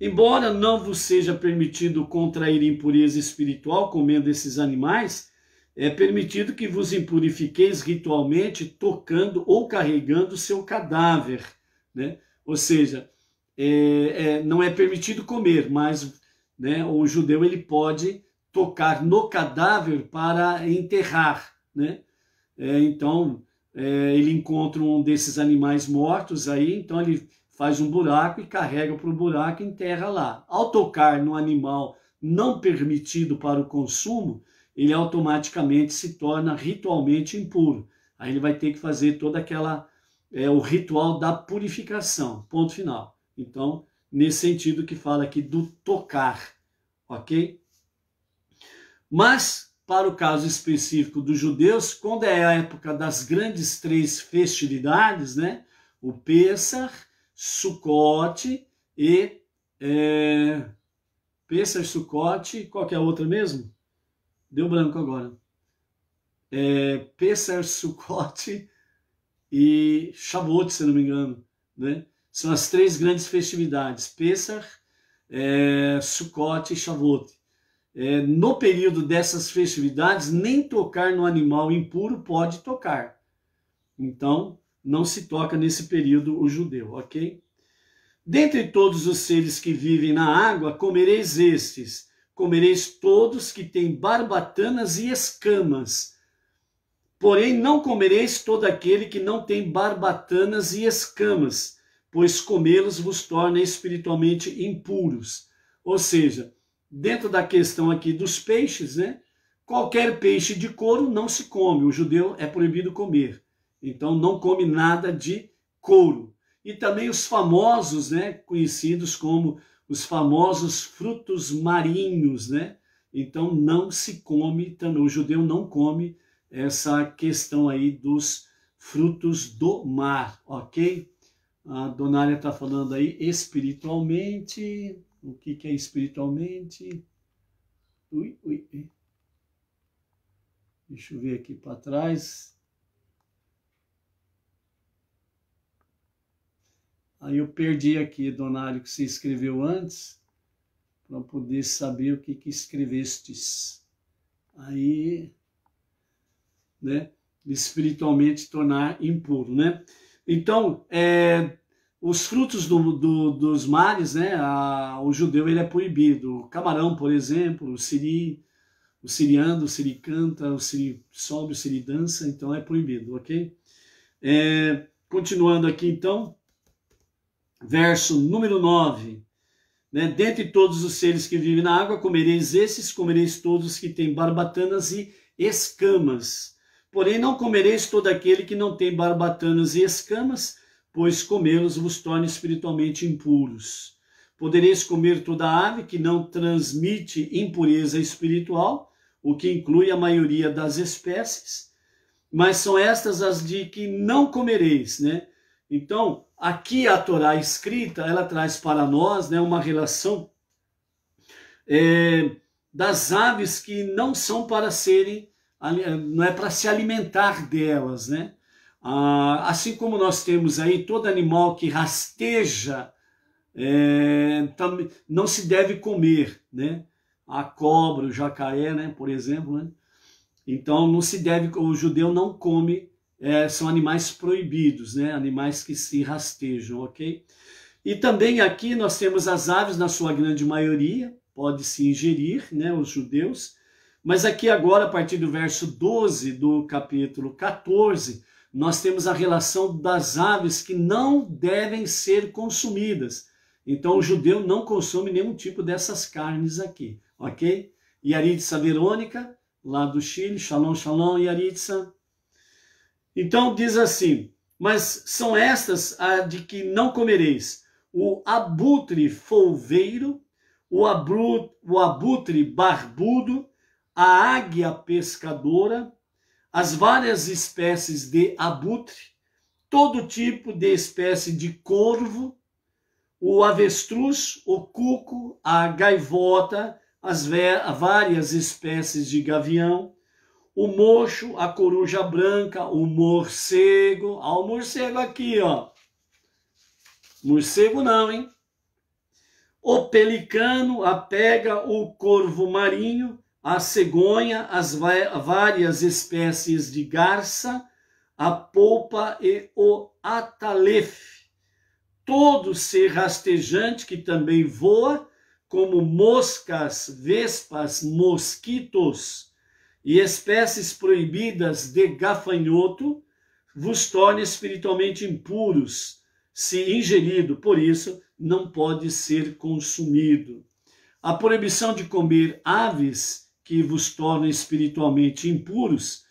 [SPEAKER 1] embora não vos seja permitido contrair impureza espiritual comendo esses animais, é permitido que vos impurifiqueis ritualmente tocando ou carregando seu cadáver, né? Ou seja, é, é, não é permitido comer, mas né, o judeu ele pode tocar no cadáver para enterrar, né? É, então é, ele encontra um desses animais mortos aí, então ele faz um buraco e carrega para o buraco e enterra lá. Ao tocar no animal não permitido para o consumo, ele automaticamente se torna ritualmente impuro. Aí ele vai ter que fazer toda aquela é, o ritual da purificação. Ponto final. Então, nesse sentido que fala aqui do tocar, ok? Mas, para o caso específico dos judeus, quando é a época das grandes três festividades, né? O Pessah, Sukkot e... É, Pessah, Sukkot, qual que é a outra mesmo? Deu branco agora. É, Pessah, Sukkot e Shavuot, se não me engano, né? São as três grandes festividades, Pessah, é, Sukkot e Shavuot é, no período dessas festividades, nem tocar no animal impuro pode tocar. Então, não se toca nesse período o judeu, ok? Dentre todos os seres que vivem na água, comereis estes, comereis todos que têm barbatanas e escamas. Porém, não comereis todo aquele que não tem barbatanas e escamas, pois comê-los vos torna espiritualmente impuros. Ou seja, dentro da questão aqui dos peixes, né? Qualquer peixe de couro não se come, o judeu é proibido comer. Então não come nada de couro. E também os famosos, né, conhecidos como os famosos frutos marinhos, né? Então não se come, o judeu não come essa questão aí dos frutos do mar, ok? A Donária está falando aí espiritualmente, o que, é espiritualmente. Ui, ui, ui. Deixa eu ver aqui para trás. Aí eu perdi aqui, Donário, que você escreveu antes, para poder saber o que, que escrevestes. Aí, né? Espiritualmente tornar impuro, né? Então, é, os frutos do, do, dos mares, né, a, o judeu ele é proibido. O camarão, por exemplo, o siri, o siri anda, o siri canta, o siri sobe, o siri dança, então é proibido, ok? É, continuando aqui então, verso número 9. Né? Dentre todos os seres que vivem na água, comereis esses, comereis todos que têm barbatanas e escamas. Porém, não comereis todo aquele que não tem barbatanas e escamas, pois comê-los vos torna espiritualmente impuros. Podereis comer toda ave que não transmite impureza espiritual, o que inclui a maioria das espécies, mas são estas as de que não comereis, né? Então, aqui a Torá escrita, ela traz para nós né, uma relação é, das aves que não são para serem, não é para se alimentar delas, né? Ah, assim como nós temos aí todo animal que rasteja, é, não se deve comer, né? A cobra, o jacaré, né, por exemplo, né? Então não se deve, o judeu não come, é, são animais proibidos, né? Animais que se rastejam, ok? E também aqui nós temos as aves na sua grande maioria, pode se ingerir, né, os judeus. Mas aqui agora, a partir do verso 12 do capítulo 14, nós temos a relação das aves que não devem ser consumidas. Então o judeu não consome nenhum tipo dessas carnes aqui, ok? Yaritza Verônica, lá do Chile, Shalom, Shalom, Yaritza. Então diz assim, mas são estas a de que não comereis, o abutre folveiro, o, abru, o abutre barbudo, a águia pescadora, as várias espécies de abutre, todo tipo de espécie de corvo, o avestruz, o cuco, a gaivota, as várias espécies de gavião, o mocho, a coruja branca, o morcego. Olha o morcego aqui, ó. Morcego não, hein? O pelicano, a pega, o corvo marinho, a cegonha, as várias espécies de garça, a polpa e o atalefe. Todo ser rastejante que também voa, como moscas, vespas, mosquitos e espécies proibidas de gafanhoto, vos torna espiritualmente impuros, se ingerido, por isso não pode ser consumido. A proibição de comer aves que vos tornam espiritualmente impuros,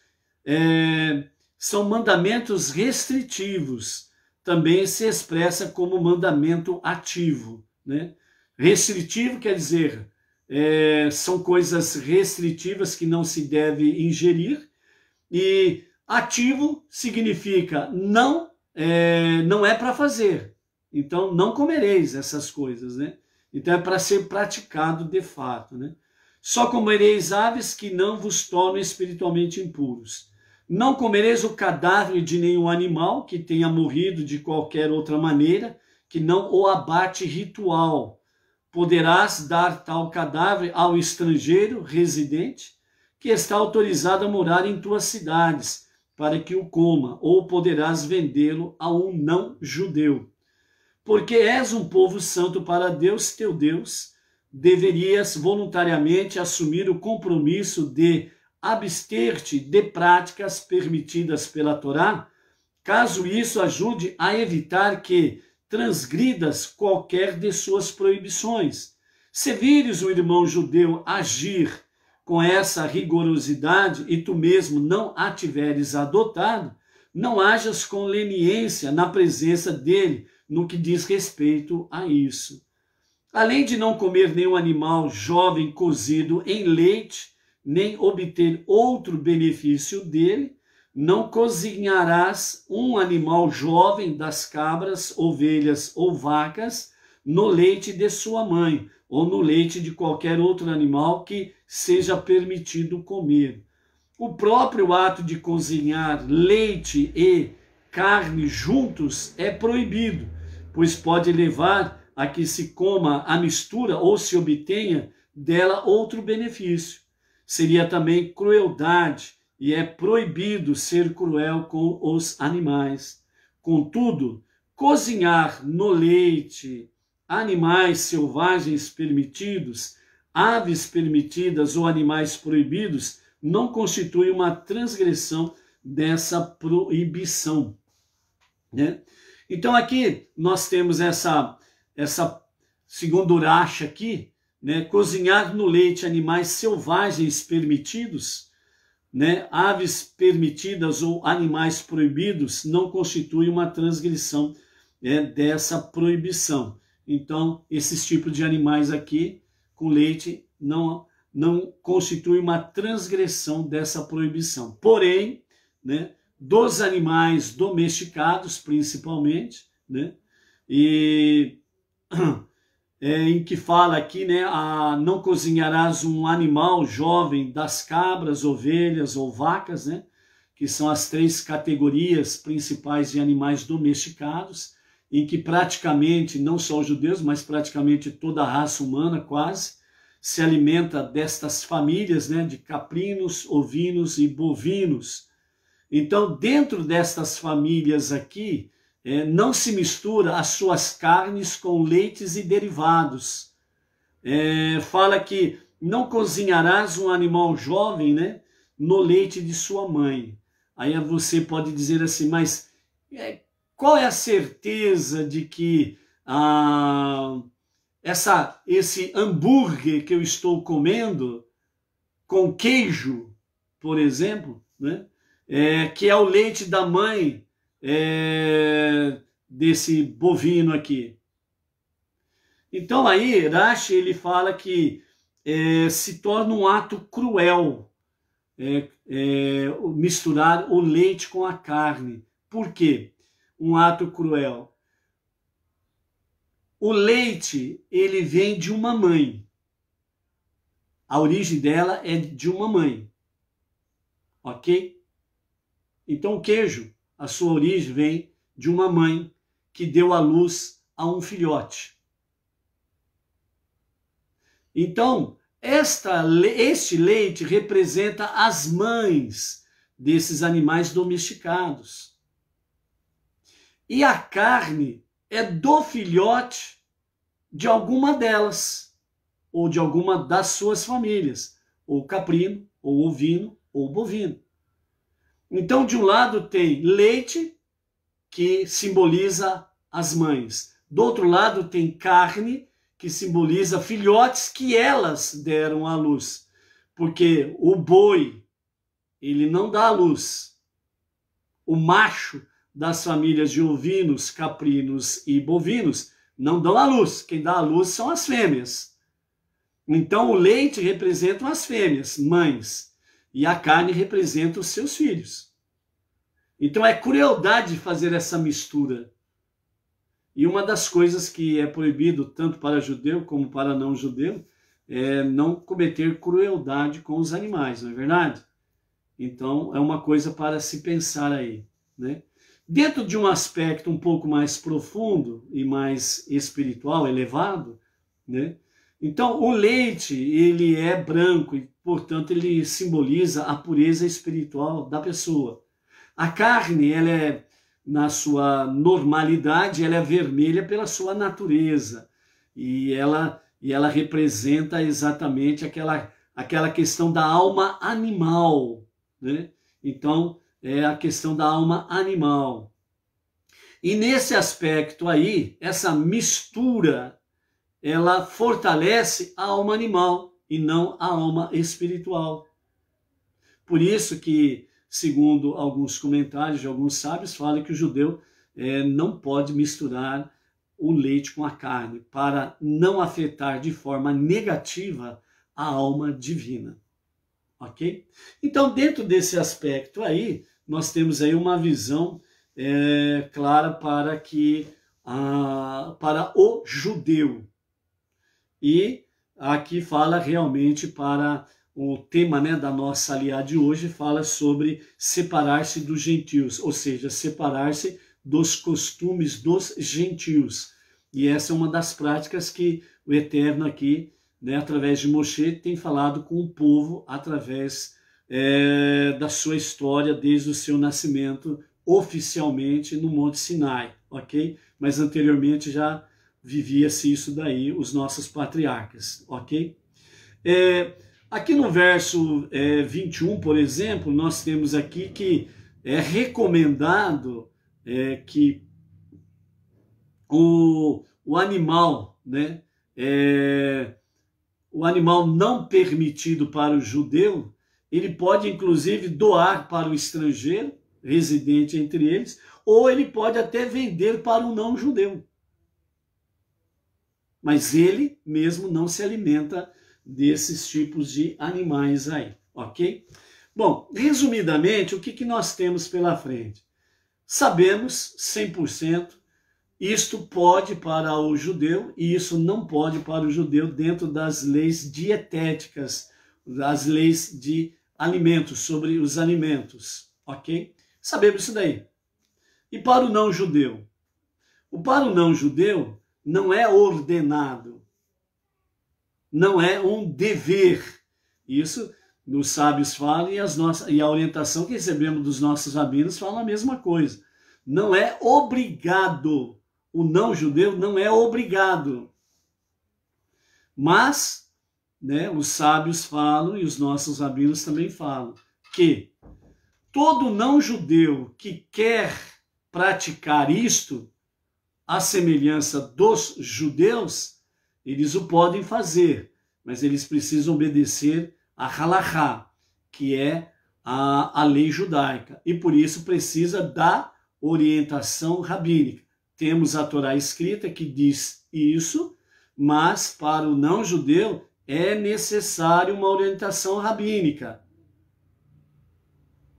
[SPEAKER 1] é, são mandamentos restritivos. Também se expressa como mandamento ativo. Né? Restritivo quer dizer é, são coisas restritivas que não se deve ingerir, e ativo significa não, é, não é para fazer. Então não comereis essas coisas, né? Então é para ser praticado de fato, né? Só comereis aves que não vos tornem espiritualmente impuros. Não comereis o cadáver de nenhum animal que tenha morrido de qualquer outra maneira, que não o abate ritual. Poderás dar tal cadáver ao estrangeiro residente que está autorizado a morar em tuas cidades, para que o coma, ou poderás vendê-lo a um não judeu. Porque és um povo santo para Deus, teu Deus, deverias voluntariamente assumir o compromisso de abster-te de práticas permitidas pela Torá, caso isso ajude a evitar que transgridas qualquer de suas proibições. Se vires o irmão judeu agir com essa rigorosidade e tu mesmo não a tiveres adotado, não hajas com leniência na presença dele no que diz respeito a isso. Além de não comer nenhum animal jovem cozido em leite, nem obter outro benefício dele, não cozinharás um animal jovem das cabras, ovelhas ou vacas no leite de sua mãe, ou no leite de qualquer outro animal que seja permitido comer. O próprio ato de cozinhar leite e carne juntos é proibido, pois pode levar a que se coma a mistura ou se obtenha dela outro benefício. Seria também crueldade, e é proibido ser cruel com os animais. Contudo, cozinhar no leite animais selvagens permitidos, aves permitidas ou animais proibidos não constitui uma transgressão dessa proibição. Né? Então aqui nós temos essa essa segundo Uracha aqui, né, cozinhar no leite animais selvagens permitidos, né, aves permitidas ou animais proibidos, não constitui uma transgressão é, dessa proibição. Então, esses tipos de animais aqui com leite não, não constitui uma transgressão dessa proibição. Porém, né, dos animais domesticados, principalmente, né, e é, em que fala aqui, né, a, não cozinharás um animal jovem das cabras, ovelhas ou vacas, né, que são as três categorias principais de animais domesticados, em que praticamente, não só os judeus, mas praticamente toda a raça humana quase, se alimenta destas famílias né, de caprinos, ovinos e bovinos. Então, dentro destas famílias aqui, é, não se mistura as suas carnes com leites e derivados. É, fala que não cozinharás um animal jovem né, no leite de sua mãe. Aí você pode dizer assim, mas é, qual é a certeza de que ah, essa, esse hambúrguer que eu estou comendo com queijo, por exemplo, né, é, que é o leite da mãe é, desse bovino aqui. Então aí Rashi ele fala que é, se torna um ato cruel é, é, misturar o leite com a carne. Por quê? um ato cruel. O leite, ele vem de uma mãe. A origem dela é de uma mãe. Ok? Então o queijo, a sua origem vem de uma mãe que deu à luz a um filhote. Então, esta, este leite representa as mães desses animais domesticados. E a carne é do filhote de alguma delas, ou de alguma das suas famílias, ou caprino, ou ovino, ou bovino. Então, de um lado tem leite, que simboliza as mães. Do outro lado tem carne, que simboliza filhotes que elas deram à luz. Porque o boi, ele não dá à luz. O macho das famílias de ovinos, caprinos e bovinos não dão à luz. Quem dá à luz são as fêmeas. Então o leite representa as fêmeas, mães, e a carne representa os seus filhos. Então é crueldade fazer essa mistura. E uma das coisas que é proibido tanto para judeu como para não judeu é não cometer crueldade com os animais, não é verdade? Então é uma coisa para se pensar aí, né? Dentro de um aspecto um pouco mais profundo e mais espiritual, elevado, né? Então, o leite, ele é branco e, portanto, ele simboliza a pureza espiritual da pessoa. A carne, ela é, na sua normalidade, ela é vermelha pela sua natureza. E ela, e ela representa exatamente aquela, aquela questão da alma animal, né? Então, é a questão da alma animal. E nesse aspecto aí, essa mistura, ela fortalece a alma animal e não a alma espiritual. Por isso que, segundo alguns comentários de alguns sábios, fala que o judeu é, não pode misturar o leite com a carne para não afetar de forma negativa a alma divina. Ok? Então, dentro desse aspecto aí, nós temos aí uma visão é, clara para que a, para o judeu. E aqui fala realmente para o tema né, da nossa aliá de hoje, fala sobre separar-se dos gentios, ou seja, separar-se dos costumes dos gentios. E essa é uma das práticas que o Eterno aqui, né, através de Moshe, tem falado com o povo através é, da sua história desde o seu nascimento oficialmente no Monte Sinai, ok? Mas anteriormente já vivia-se isso daí, os nossos patriarcas, ok? É, aqui no verso é, 21, por exemplo, nós temos aqui que é recomendado é, que o, o animal, né, é, o animal não permitido para o judeu, ele pode inclusive doar para o estrangeiro, residente entre eles, ou ele pode até vender para o não judeu. Mas ele mesmo não se alimenta desses tipos de animais aí, ok? Bom, resumidamente, o que, que nós temos pela frente? Sabemos 100% isto pode para o judeu e isso não pode para o judeu dentro das leis dietéticas, das leis de alimentos, sobre os alimentos, ok? Sabemos isso daí. E para o não judeu? O para o não judeu não é ordenado, não é um dever. Isso nos sábios falam e, as nossas, e a orientação que recebemos dos nossos rabinos fala a mesma coisa. Não é obrigado o não judeu não é obrigado. Mas, né, os sábios falam e os nossos rabinos também falam que todo não judeu que quer praticar isto, a semelhança dos judeus, eles o podem fazer, mas eles precisam obedecer a halachá, que é a, a lei judaica, e por isso precisa da orientação rabínica. Temos a Torá escrita que diz isso, mas para o não judeu é necessário uma orientação rabínica.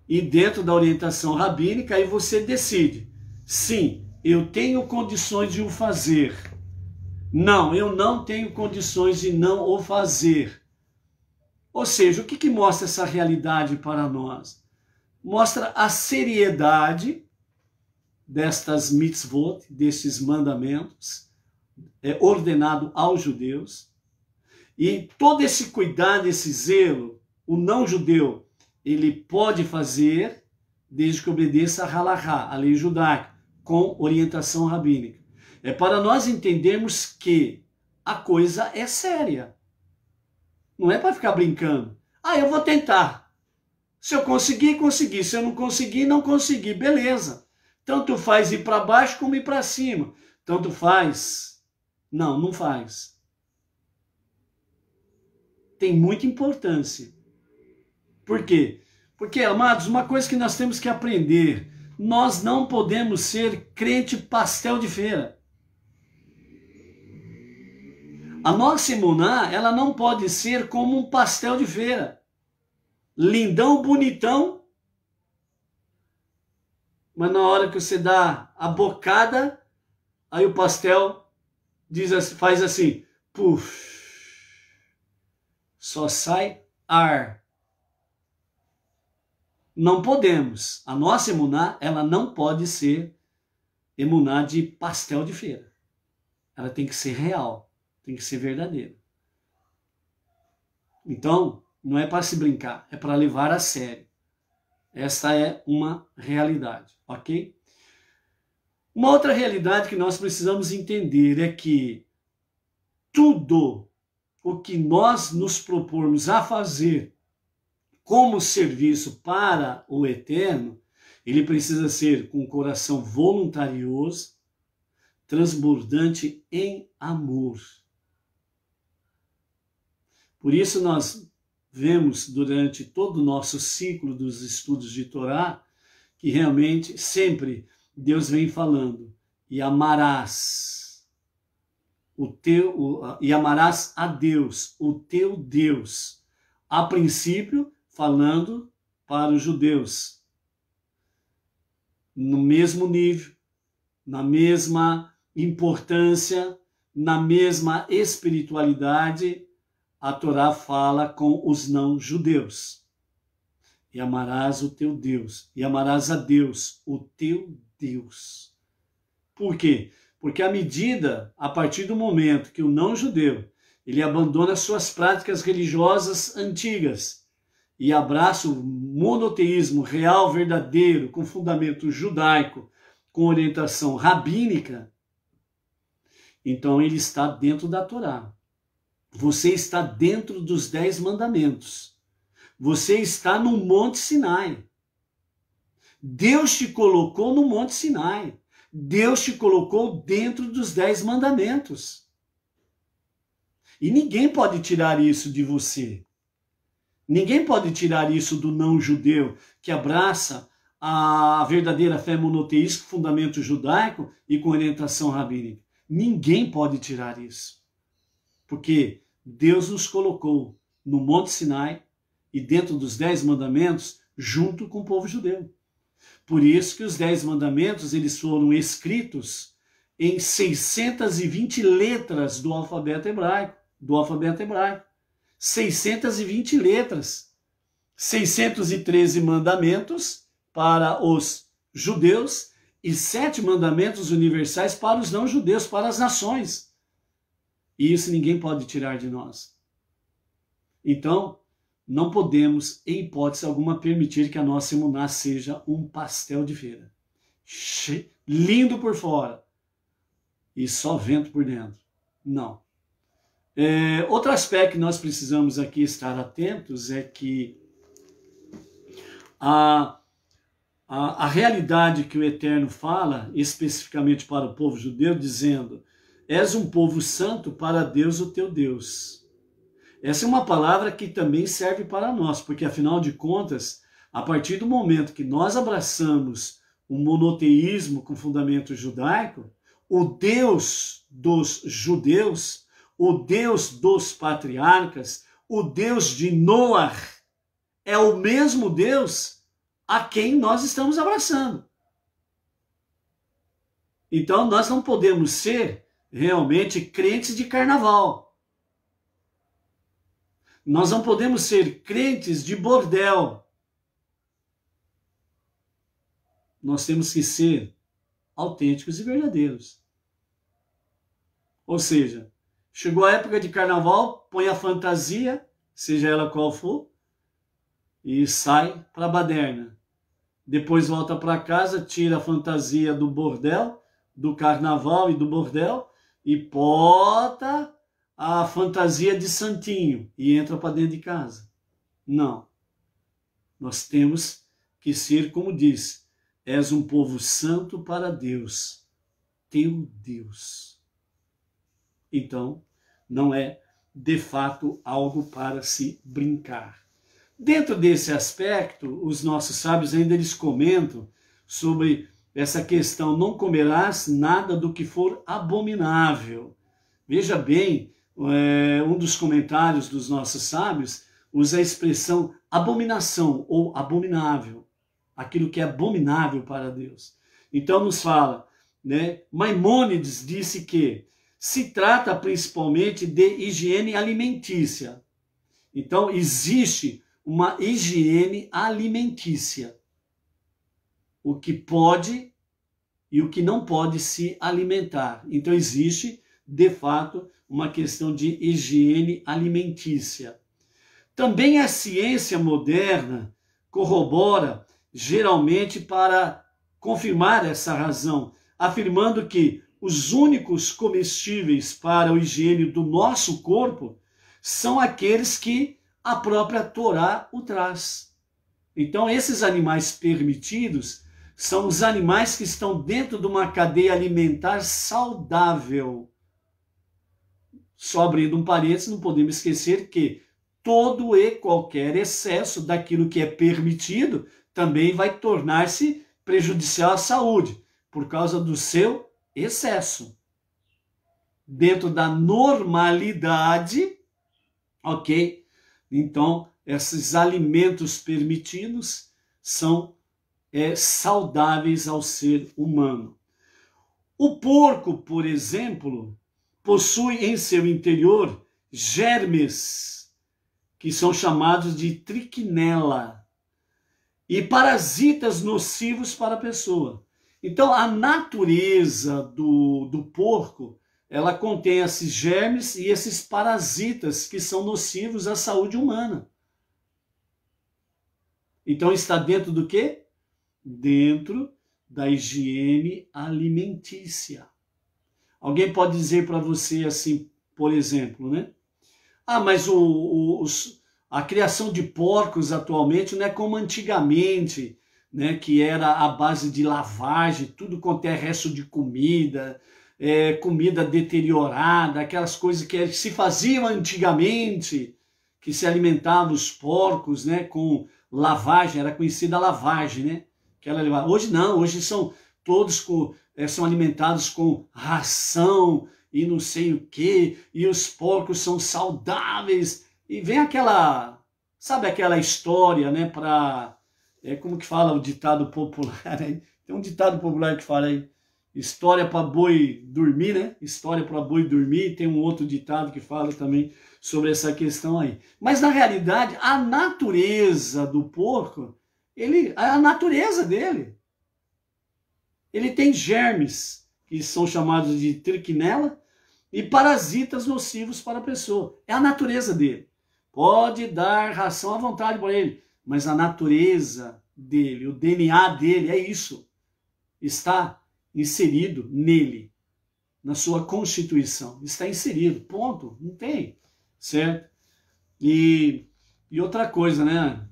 [SPEAKER 1] E dentro da orientação rabínica, aí você decide: sim, eu tenho condições de o fazer. Não, eu não tenho condições de não o fazer. Ou seja, o que, que mostra essa realidade para nós? Mostra a seriedade destas mitzvot, destes mandamentos, é ordenado aos judeus. E todo esse cuidado, esse zelo, o não judeu, ele pode fazer desde que obedeça a halahá, a lei judaica, com orientação rabínica. É para nós entendermos que a coisa é séria. Não é para ficar brincando. Ah, eu vou tentar. Se eu conseguir, consegui. Se eu não conseguir, não consegui. Beleza. Tanto faz ir para baixo como ir para cima. Tanto faz. Não, não faz. Tem muita importância. Por quê? Porque, amados, uma coisa que nós temos que aprender: nós não podemos ser crente pastel de feira. A nossa imuná, ela não pode ser como um pastel de feira. Lindão, bonitão, mas na hora que você dá a bocada, aí o pastel diz faz assim, puf, só sai ar. Não podemos. A nossa emuná, ela não pode ser emuná de pastel de feira. Ela tem que ser real, tem que ser verdadeira. Então, não é para se brincar, é para levar a sério. Essa é uma realidade, ok? Uma outra realidade que nós precisamos entender é que tudo o que nós nos propormos a fazer como serviço para o eterno, ele precisa ser com o coração voluntarioso, transbordante em amor. Por isso nós vemos durante todo o nosso ciclo dos estudos de Torá que realmente sempre Deus vem falando e amarás o teu o, e amarás a Deus, o teu Deus. A princípio, falando para os judeus. No mesmo nível, na mesma importância, na mesma espiritualidade a Torá fala com os não judeus. E amarás o teu Deus, e amarás a Deus, o teu Deus. Por quê? Porque à medida, a partir do momento que o não judeu, ele abandona suas práticas religiosas antigas e abraça o monoteísmo real, verdadeiro, com fundamento judaico, com orientação rabínica, então ele está dentro da Torá. Você está dentro dos dez mandamentos. Você está no Monte Sinai. Deus te colocou no Monte Sinai. Deus te colocou dentro dos dez mandamentos. E ninguém pode tirar isso de você. Ninguém pode tirar isso do não judeu que abraça a verdadeira fé monoteísta, fundamento judaico e com orientação rabínica. Ninguém pode tirar isso. Porque Deus nos colocou no Monte Sinai e dentro dos Dez Mandamentos junto com o povo judeu. Por isso que os Dez Mandamentos eles foram escritos em 620 letras do alfabeto hebraico, do alfabeto hebraico. 620 letras. 613 mandamentos para os judeus e sete mandamentos universais para os não judeus, para as nações. E isso ninguém pode tirar de nós. Então, não podemos, em hipótese alguma, permitir que a nossa imuná seja um pastel de feira. Lindo por fora e só vento por dentro. Não. É, outro aspecto que nós precisamos aqui estar atentos é que a, a, a realidade que o Eterno fala, especificamente para o povo judeu, dizendo: És um povo santo para Deus, o teu Deus. Essa é uma palavra que também serve para nós, porque afinal de contas, a partir do momento que nós abraçamos o monoteísmo com fundamento judaico, o Deus dos judeus, o Deus dos patriarcas, o Deus de Noar, é o mesmo Deus a quem nós estamos abraçando. Então nós não podemos ser realmente crentes de carnaval. Nós não podemos ser crentes de bordel. Nós temos que ser autênticos e verdadeiros. Ou seja, chegou a época de carnaval, põe a fantasia, seja ela qual for, e sai para a baderna. Depois volta para casa, tira a fantasia do bordel, do carnaval e do bordel e bota a fantasia de santinho e entra para dentro de casa. Não. Nós temos que ser, como diz, és um povo santo para Deus, teu Deus. Então, não é de fato algo para se brincar. Dentro desse aspecto, os nossos sábios ainda eles comentam sobre essa questão: não comerás nada do que for abominável. Veja bem é, um dos comentários dos nossos sábios usa a expressão abominação ou abominável, aquilo que é abominável para Deus. Então nos fala, né? Maimônides disse que se trata principalmente de higiene alimentícia. Então existe uma higiene alimentícia. O que pode e o que não pode se alimentar. Então existe, de fato, uma questão de higiene alimentícia. Também a ciência moderna corrobora geralmente para confirmar essa razão, afirmando que os únicos comestíveis para a higiene do nosso corpo são aqueles que a própria Torá o traz. Então, esses animais permitidos são os animais que estão dentro de uma cadeia alimentar saudável. Só abrindo um parênteses, não podemos esquecer que todo e qualquer excesso daquilo que é permitido também vai tornar-se prejudicial à saúde, por causa do seu excesso. Dentro da normalidade, ok? Então, esses alimentos permitidos são é, saudáveis ao ser humano. O porco, por exemplo, possui em seu interior germes, que são chamados de triquinela, e parasitas nocivos para a pessoa. Então, a natureza do, do porco, ela contém esses germes e esses parasitas que são nocivos à saúde humana. Então, está dentro do quê? Dentro da higiene alimentícia. Alguém pode dizer para você assim, por exemplo, né? Ah, mas o, o, os, a criação de porcos atualmente não é como antigamente, né? Que era a base de lavagem, tudo quanto é resto de comida, é, comida deteriorada, aquelas coisas que se faziam antigamente, que se alimentavam os porcos, né, com lavagem, era conhecida a lavagem, né? Aquela, hoje não, hoje são todos com, é, são alimentados com ração e não sei o que, e os porcos são saudáveis, e vem aquela, sabe aquela história, né, para, é, como que fala o ditado popular aí? Tem um ditado popular que fala aí, história para boi dormir, né? História para boi dormir. Tem um outro ditado que fala também sobre essa questão aí. Mas na realidade, a natureza do porco, ele, a natureza dele, ele tem germes que são chamados de trichinella e parasitas nocivos para a pessoa. É a natureza dele. Pode dar ração à vontade para ele, mas a natureza dele, o DNA dele é isso. Está inserido nele, na sua constituição. Está inserido, ponto. Não tem, certo? E, e outra coisa, né?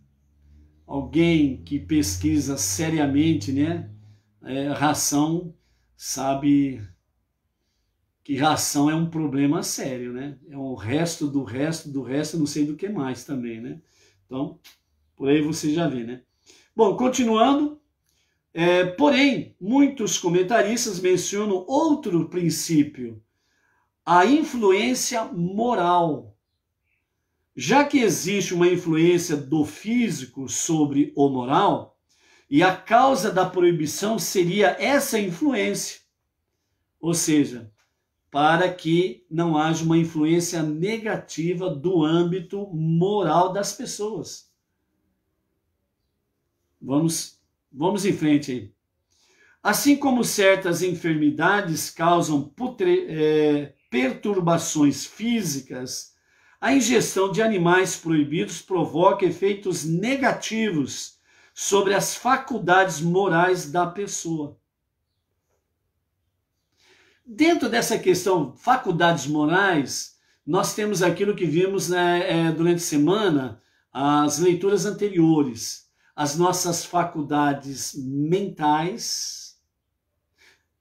[SPEAKER 1] Alguém que pesquisa seriamente, né? É, ração, sabe que ração é um problema sério, né? É o resto do resto do resto, não sei do que mais também, né? Então, por aí você já vê, né? Bom, continuando, é, porém, muitos comentaristas mencionam outro princípio, a influência moral. Já que existe uma influência do físico sobre o moral, e a causa da proibição seria essa influência. Ou seja, para que não haja uma influência negativa do âmbito moral das pessoas. Vamos Vamos em frente aí. Assim como certas enfermidades causam putre, é, perturbações físicas, a ingestão de animais proibidos provoca efeitos negativos sobre as faculdades morais da pessoa. Dentro dessa questão, faculdades morais, nós temos aquilo que vimos né, é, durante a semana, as leituras anteriores as nossas faculdades mentais,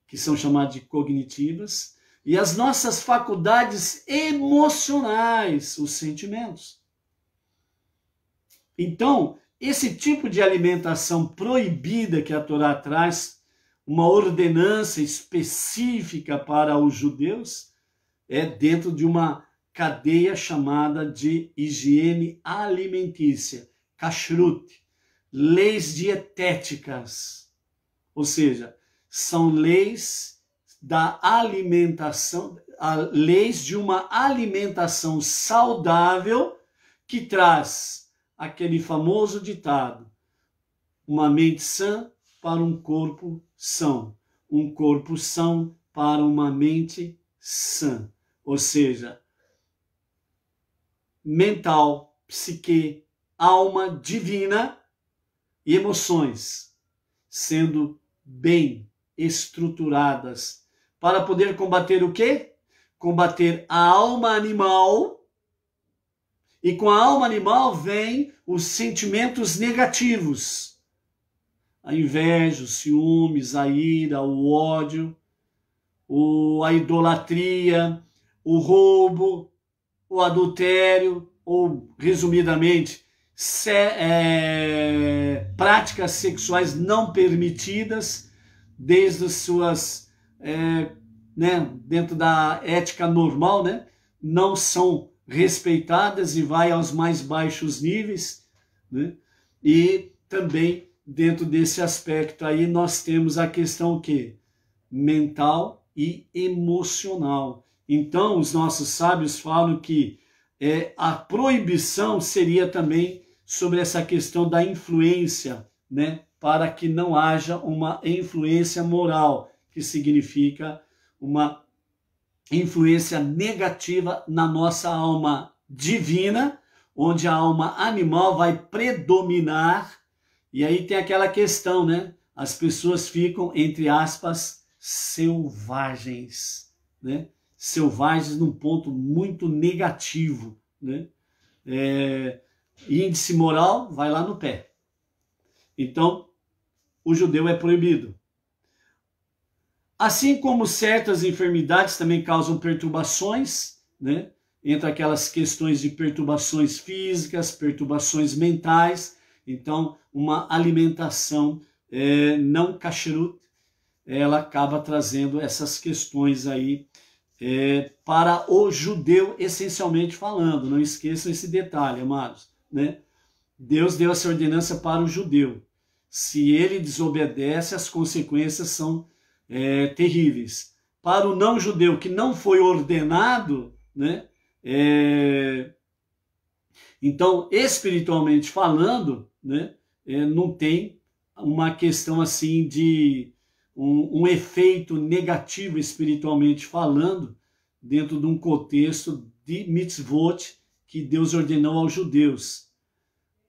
[SPEAKER 1] que são chamadas de cognitivas, e as nossas faculdades emocionais, os sentimentos. Então, esse tipo de alimentação proibida que a Torá traz, uma ordenança específica para os judeus, é dentro de uma cadeia chamada de higiene alimentícia, kashrut leis dietéticas, ou seja, são leis da alimentação, leis de uma alimentação saudável que traz aquele famoso ditado: uma mente sã para um corpo são, um corpo são para uma mente sã. Ou seja, mental, psique, alma divina e emoções sendo bem estruturadas para poder combater o quê? Combater a alma animal. E com a alma animal vem os sentimentos negativos. A inveja, os ciúmes, a ira, o ódio, o, a idolatria, o roubo, o adultério, ou resumidamente, se, é, práticas sexuais não permitidas, desde as suas, é, né, dentro da ética normal, né, não são respeitadas e vai aos mais baixos níveis, né, e também dentro desse aspecto aí nós temos a questão que mental e emocional. Então os nossos sábios falam que é, a proibição seria também sobre essa questão da influência, né? Para que não haja uma influência moral, que significa uma influência negativa na nossa alma divina, onde a alma animal vai predominar. E aí tem aquela questão, né? As pessoas ficam, entre aspas, selvagens, né? Selvagens num ponto muito negativo, né? É, índice moral vai lá no pé. Então, o judeu é proibido. Assim como certas enfermidades também causam perturbações, né? Entre aquelas questões de perturbações físicas, perturbações mentais. Então, uma alimentação é, não kashrut, ela acaba trazendo essas questões aí é, para o judeu, essencialmente falando. Não esqueçam esse detalhe, amados. Né? Deus deu essa ordenança para o judeu. Se ele desobedece, as consequências são é, terríveis. Para o não judeu que não foi ordenado, né? É, então, espiritualmente falando, né? É, não tem uma questão assim de um, um efeito negativo espiritualmente falando dentro de um contexto de mitzvot que Deus ordenou aos judeus.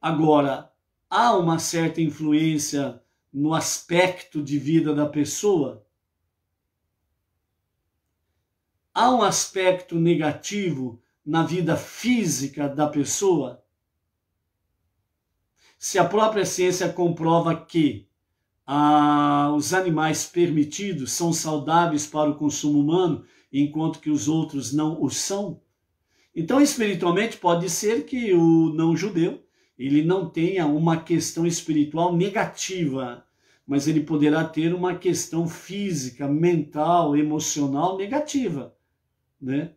[SPEAKER 1] Agora, há uma certa influência no aspecto de vida da pessoa? Há um aspecto negativo na vida física da pessoa? Se a própria ciência comprova que ah, os animais permitidos são saudáveis para o consumo humano, enquanto que os outros não o são, então espiritualmente pode ser que o não judeu ele não tenha uma questão espiritual negativa, mas ele poderá ter uma questão física, mental, emocional negativa, né?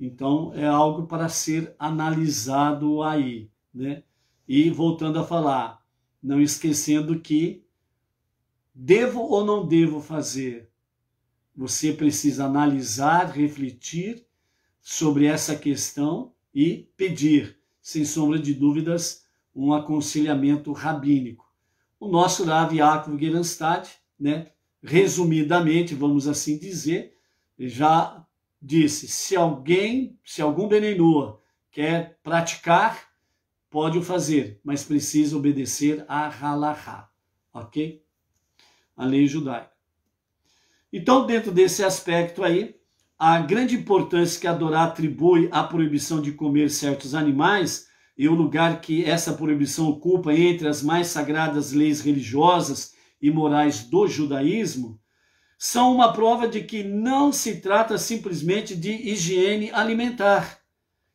[SPEAKER 1] Então é algo para ser analisado aí, né? E voltando a falar, não esquecendo que devo ou não devo fazer. Você precisa analisar, refletir sobre essa questão e pedir sem sombra de dúvidas, um aconselhamento rabínico. O nosso Rav Yaakov Geranstad, né, resumidamente, vamos assim dizer, já disse, se alguém, se algum Benenua quer praticar, pode o fazer, mas precisa obedecer a halahá, ok? A lei judaica. Então, dentro desse aspecto aí, a grande importância que a Dorá atribui à proibição de comer certos animais e o lugar que essa proibição ocupa entre as mais sagradas leis religiosas e morais do judaísmo, são uma prova de que não se trata simplesmente de higiene alimentar,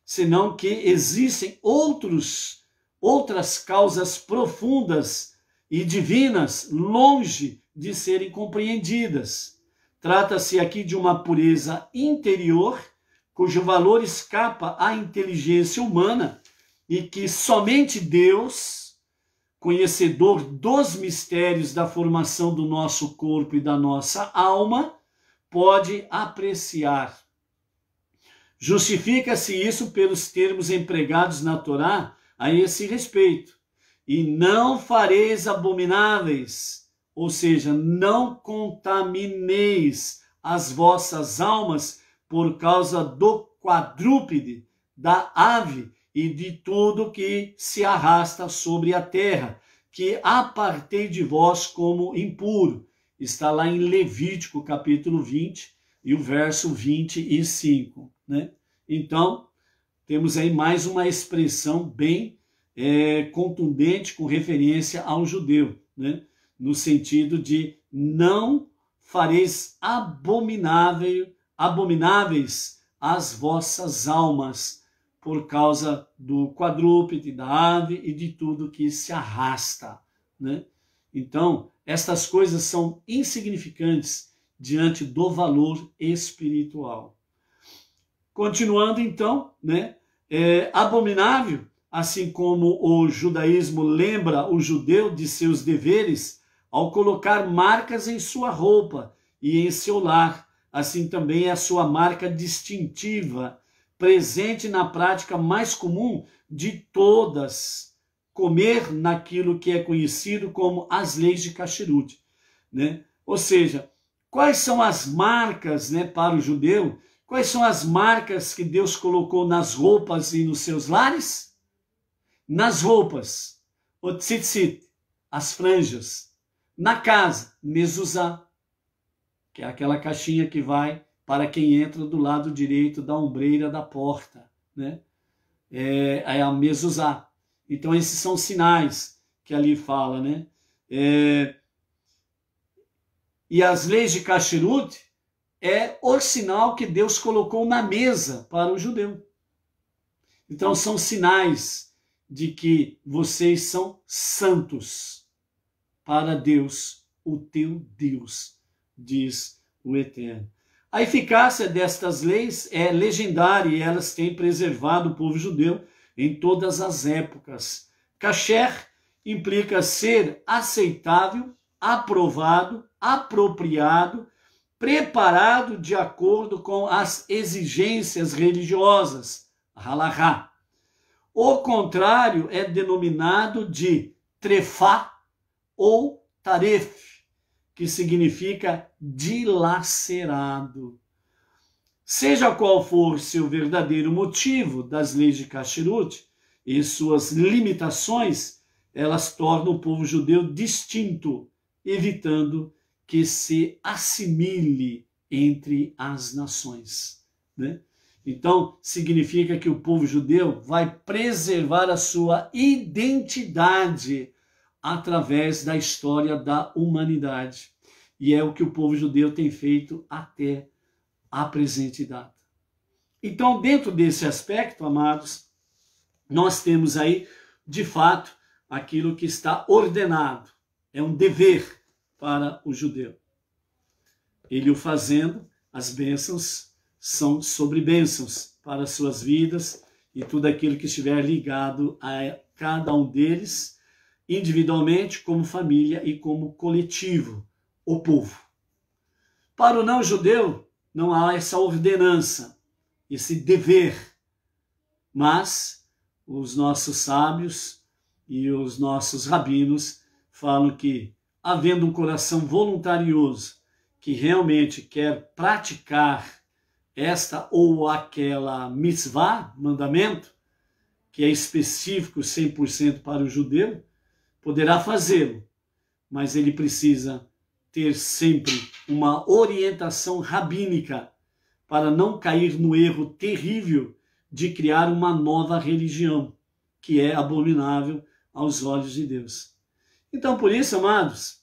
[SPEAKER 1] senão que existem outros outras causas profundas e divinas longe de serem compreendidas. Trata-se aqui de uma pureza interior, cujo valor escapa à inteligência humana e que somente Deus, conhecedor dos mistérios da formação do nosso corpo e da nossa alma, pode apreciar. Justifica-se isso pelos termos empregados na Torá a esse respeito. E não fareis abomináveis ou seja, não contamineis as vossas almas por causa do quadrúpede, da ave e de tudo que se arrasta sobre a terra, que apartei de vós como impuro. Está lá em Levítico, capítulo 20, e o verso 25. Né? Então, temos aí mais uma expressão bem é, contundente com referência ao judeu. Né? No sentido de não fareis abominável, abomináveis as vossas almas por causa do quadrúpede, da ave e de tudo que se arrasta, né? Então, estas coisas são insignificantes diante do valor espiritual. Continuando então, né? É abominável, assim como o judaísmo lembra o judeu de seus deveres, ao colocar marcas em sua roupa e em seu lar. Assim também é a sua marca distintiva, presente na prática mais comum de todas, comer naquilo que é conhecido como as leis de Kashrut. Né? Ou seja, quais são as marcas né, para o judeu? Quais são as marcas que Deus colocou nas roupas e nos seus lares? Nas roupas, o tzitzit, as franjas, na casa, mezuzá, que é aquela caixinha que vai para quem entra do lado direito da ombreira da porta, né? É, é a mezuzá. Então esses são sinais que ali fala, né? É, E as leis de Kasherut é o sinal que Deus colocou na mesa para o judeu. Então são sinais de que vocês são santos para Deus, o teu Deus, diz o Eterno. A eficácia destas leis é legendária e elas têm preservado o povo judeu em todas as épocas. Kasher implica ser aceitável, aprovado, apropriado, preparado de acordo com as exigências religiosas, halahá. O contrário é denominado de trefá ou taref, que significa dilacerado. Seja qual for seu verdadeiro motivo das leis de Kasherut e suas limitações, elas tornam o povo judeu distinto, evitando que se assimile entre as nações. Né? Então, significa que o povo judeu vai preservar a sua identidade através da história da humanidade. E é o que o povo judeu tem feito até a presente data. Então, dentro desse aspecto, amados, nós temos aí, de fato, aquilo que está ordenado. É um dever para o judeu. Ele o fazendo, as bênçãos são sobre bênçãos para as suas vidas e tudo aquilo que estiver ligado a cada um deles, individualmente, como família e como coletivo, o povo. Para o não-judeu, não há essa ordenança, esse dever, mas os nossos sábios e os nossos rabinos falam que, havendo um coração voluntarioso que realmente quer praticar esta ou aquela mitzvah, mandamento, que é específico 100% para o judeu, poderá fazê-lo, mas ele precisa ter sempre uma orientação rabínica para não cair no erro terrível de criar uma nova religião, que é abominável aos olhos de Deus. Então, por isso, amados,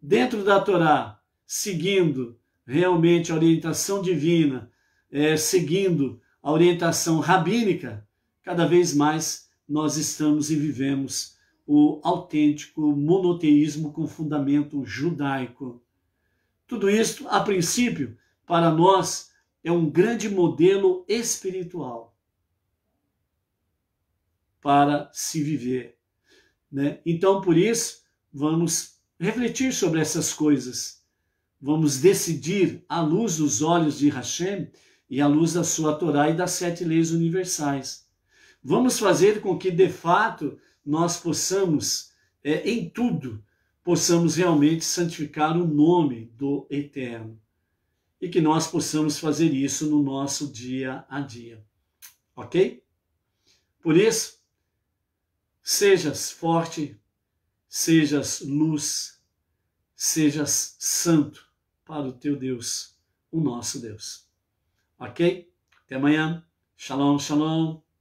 [SPEAKER 1] dentro da Torá, seguindo realmente a orientação divina, é, seguindo a orientação rabínica, cada vez mais nós estamos e vivemos o autêntico monoteísmo com fundamento judaico. Tudo isto, a princípio, para nós é um grande modelo espiritual para se viver. Né? Então, por isso, vamos refletir sobre essas coisas. Vamos decidir, à luz dos olhos de Hashem e à luz da sua Torá e das sete leis universais. Vamos fazer com que, de fato, nós possamos, é, em tudo, possamos realmente santificar o nome do Eterno. E que nós possamos fazer isso no nosso dia a dia. Ok? Por isso, sejas forte, sejas luz, sejas santo para o teu Deus, o nosso Deus. Ok? Até amanhã. Shalom, shalom.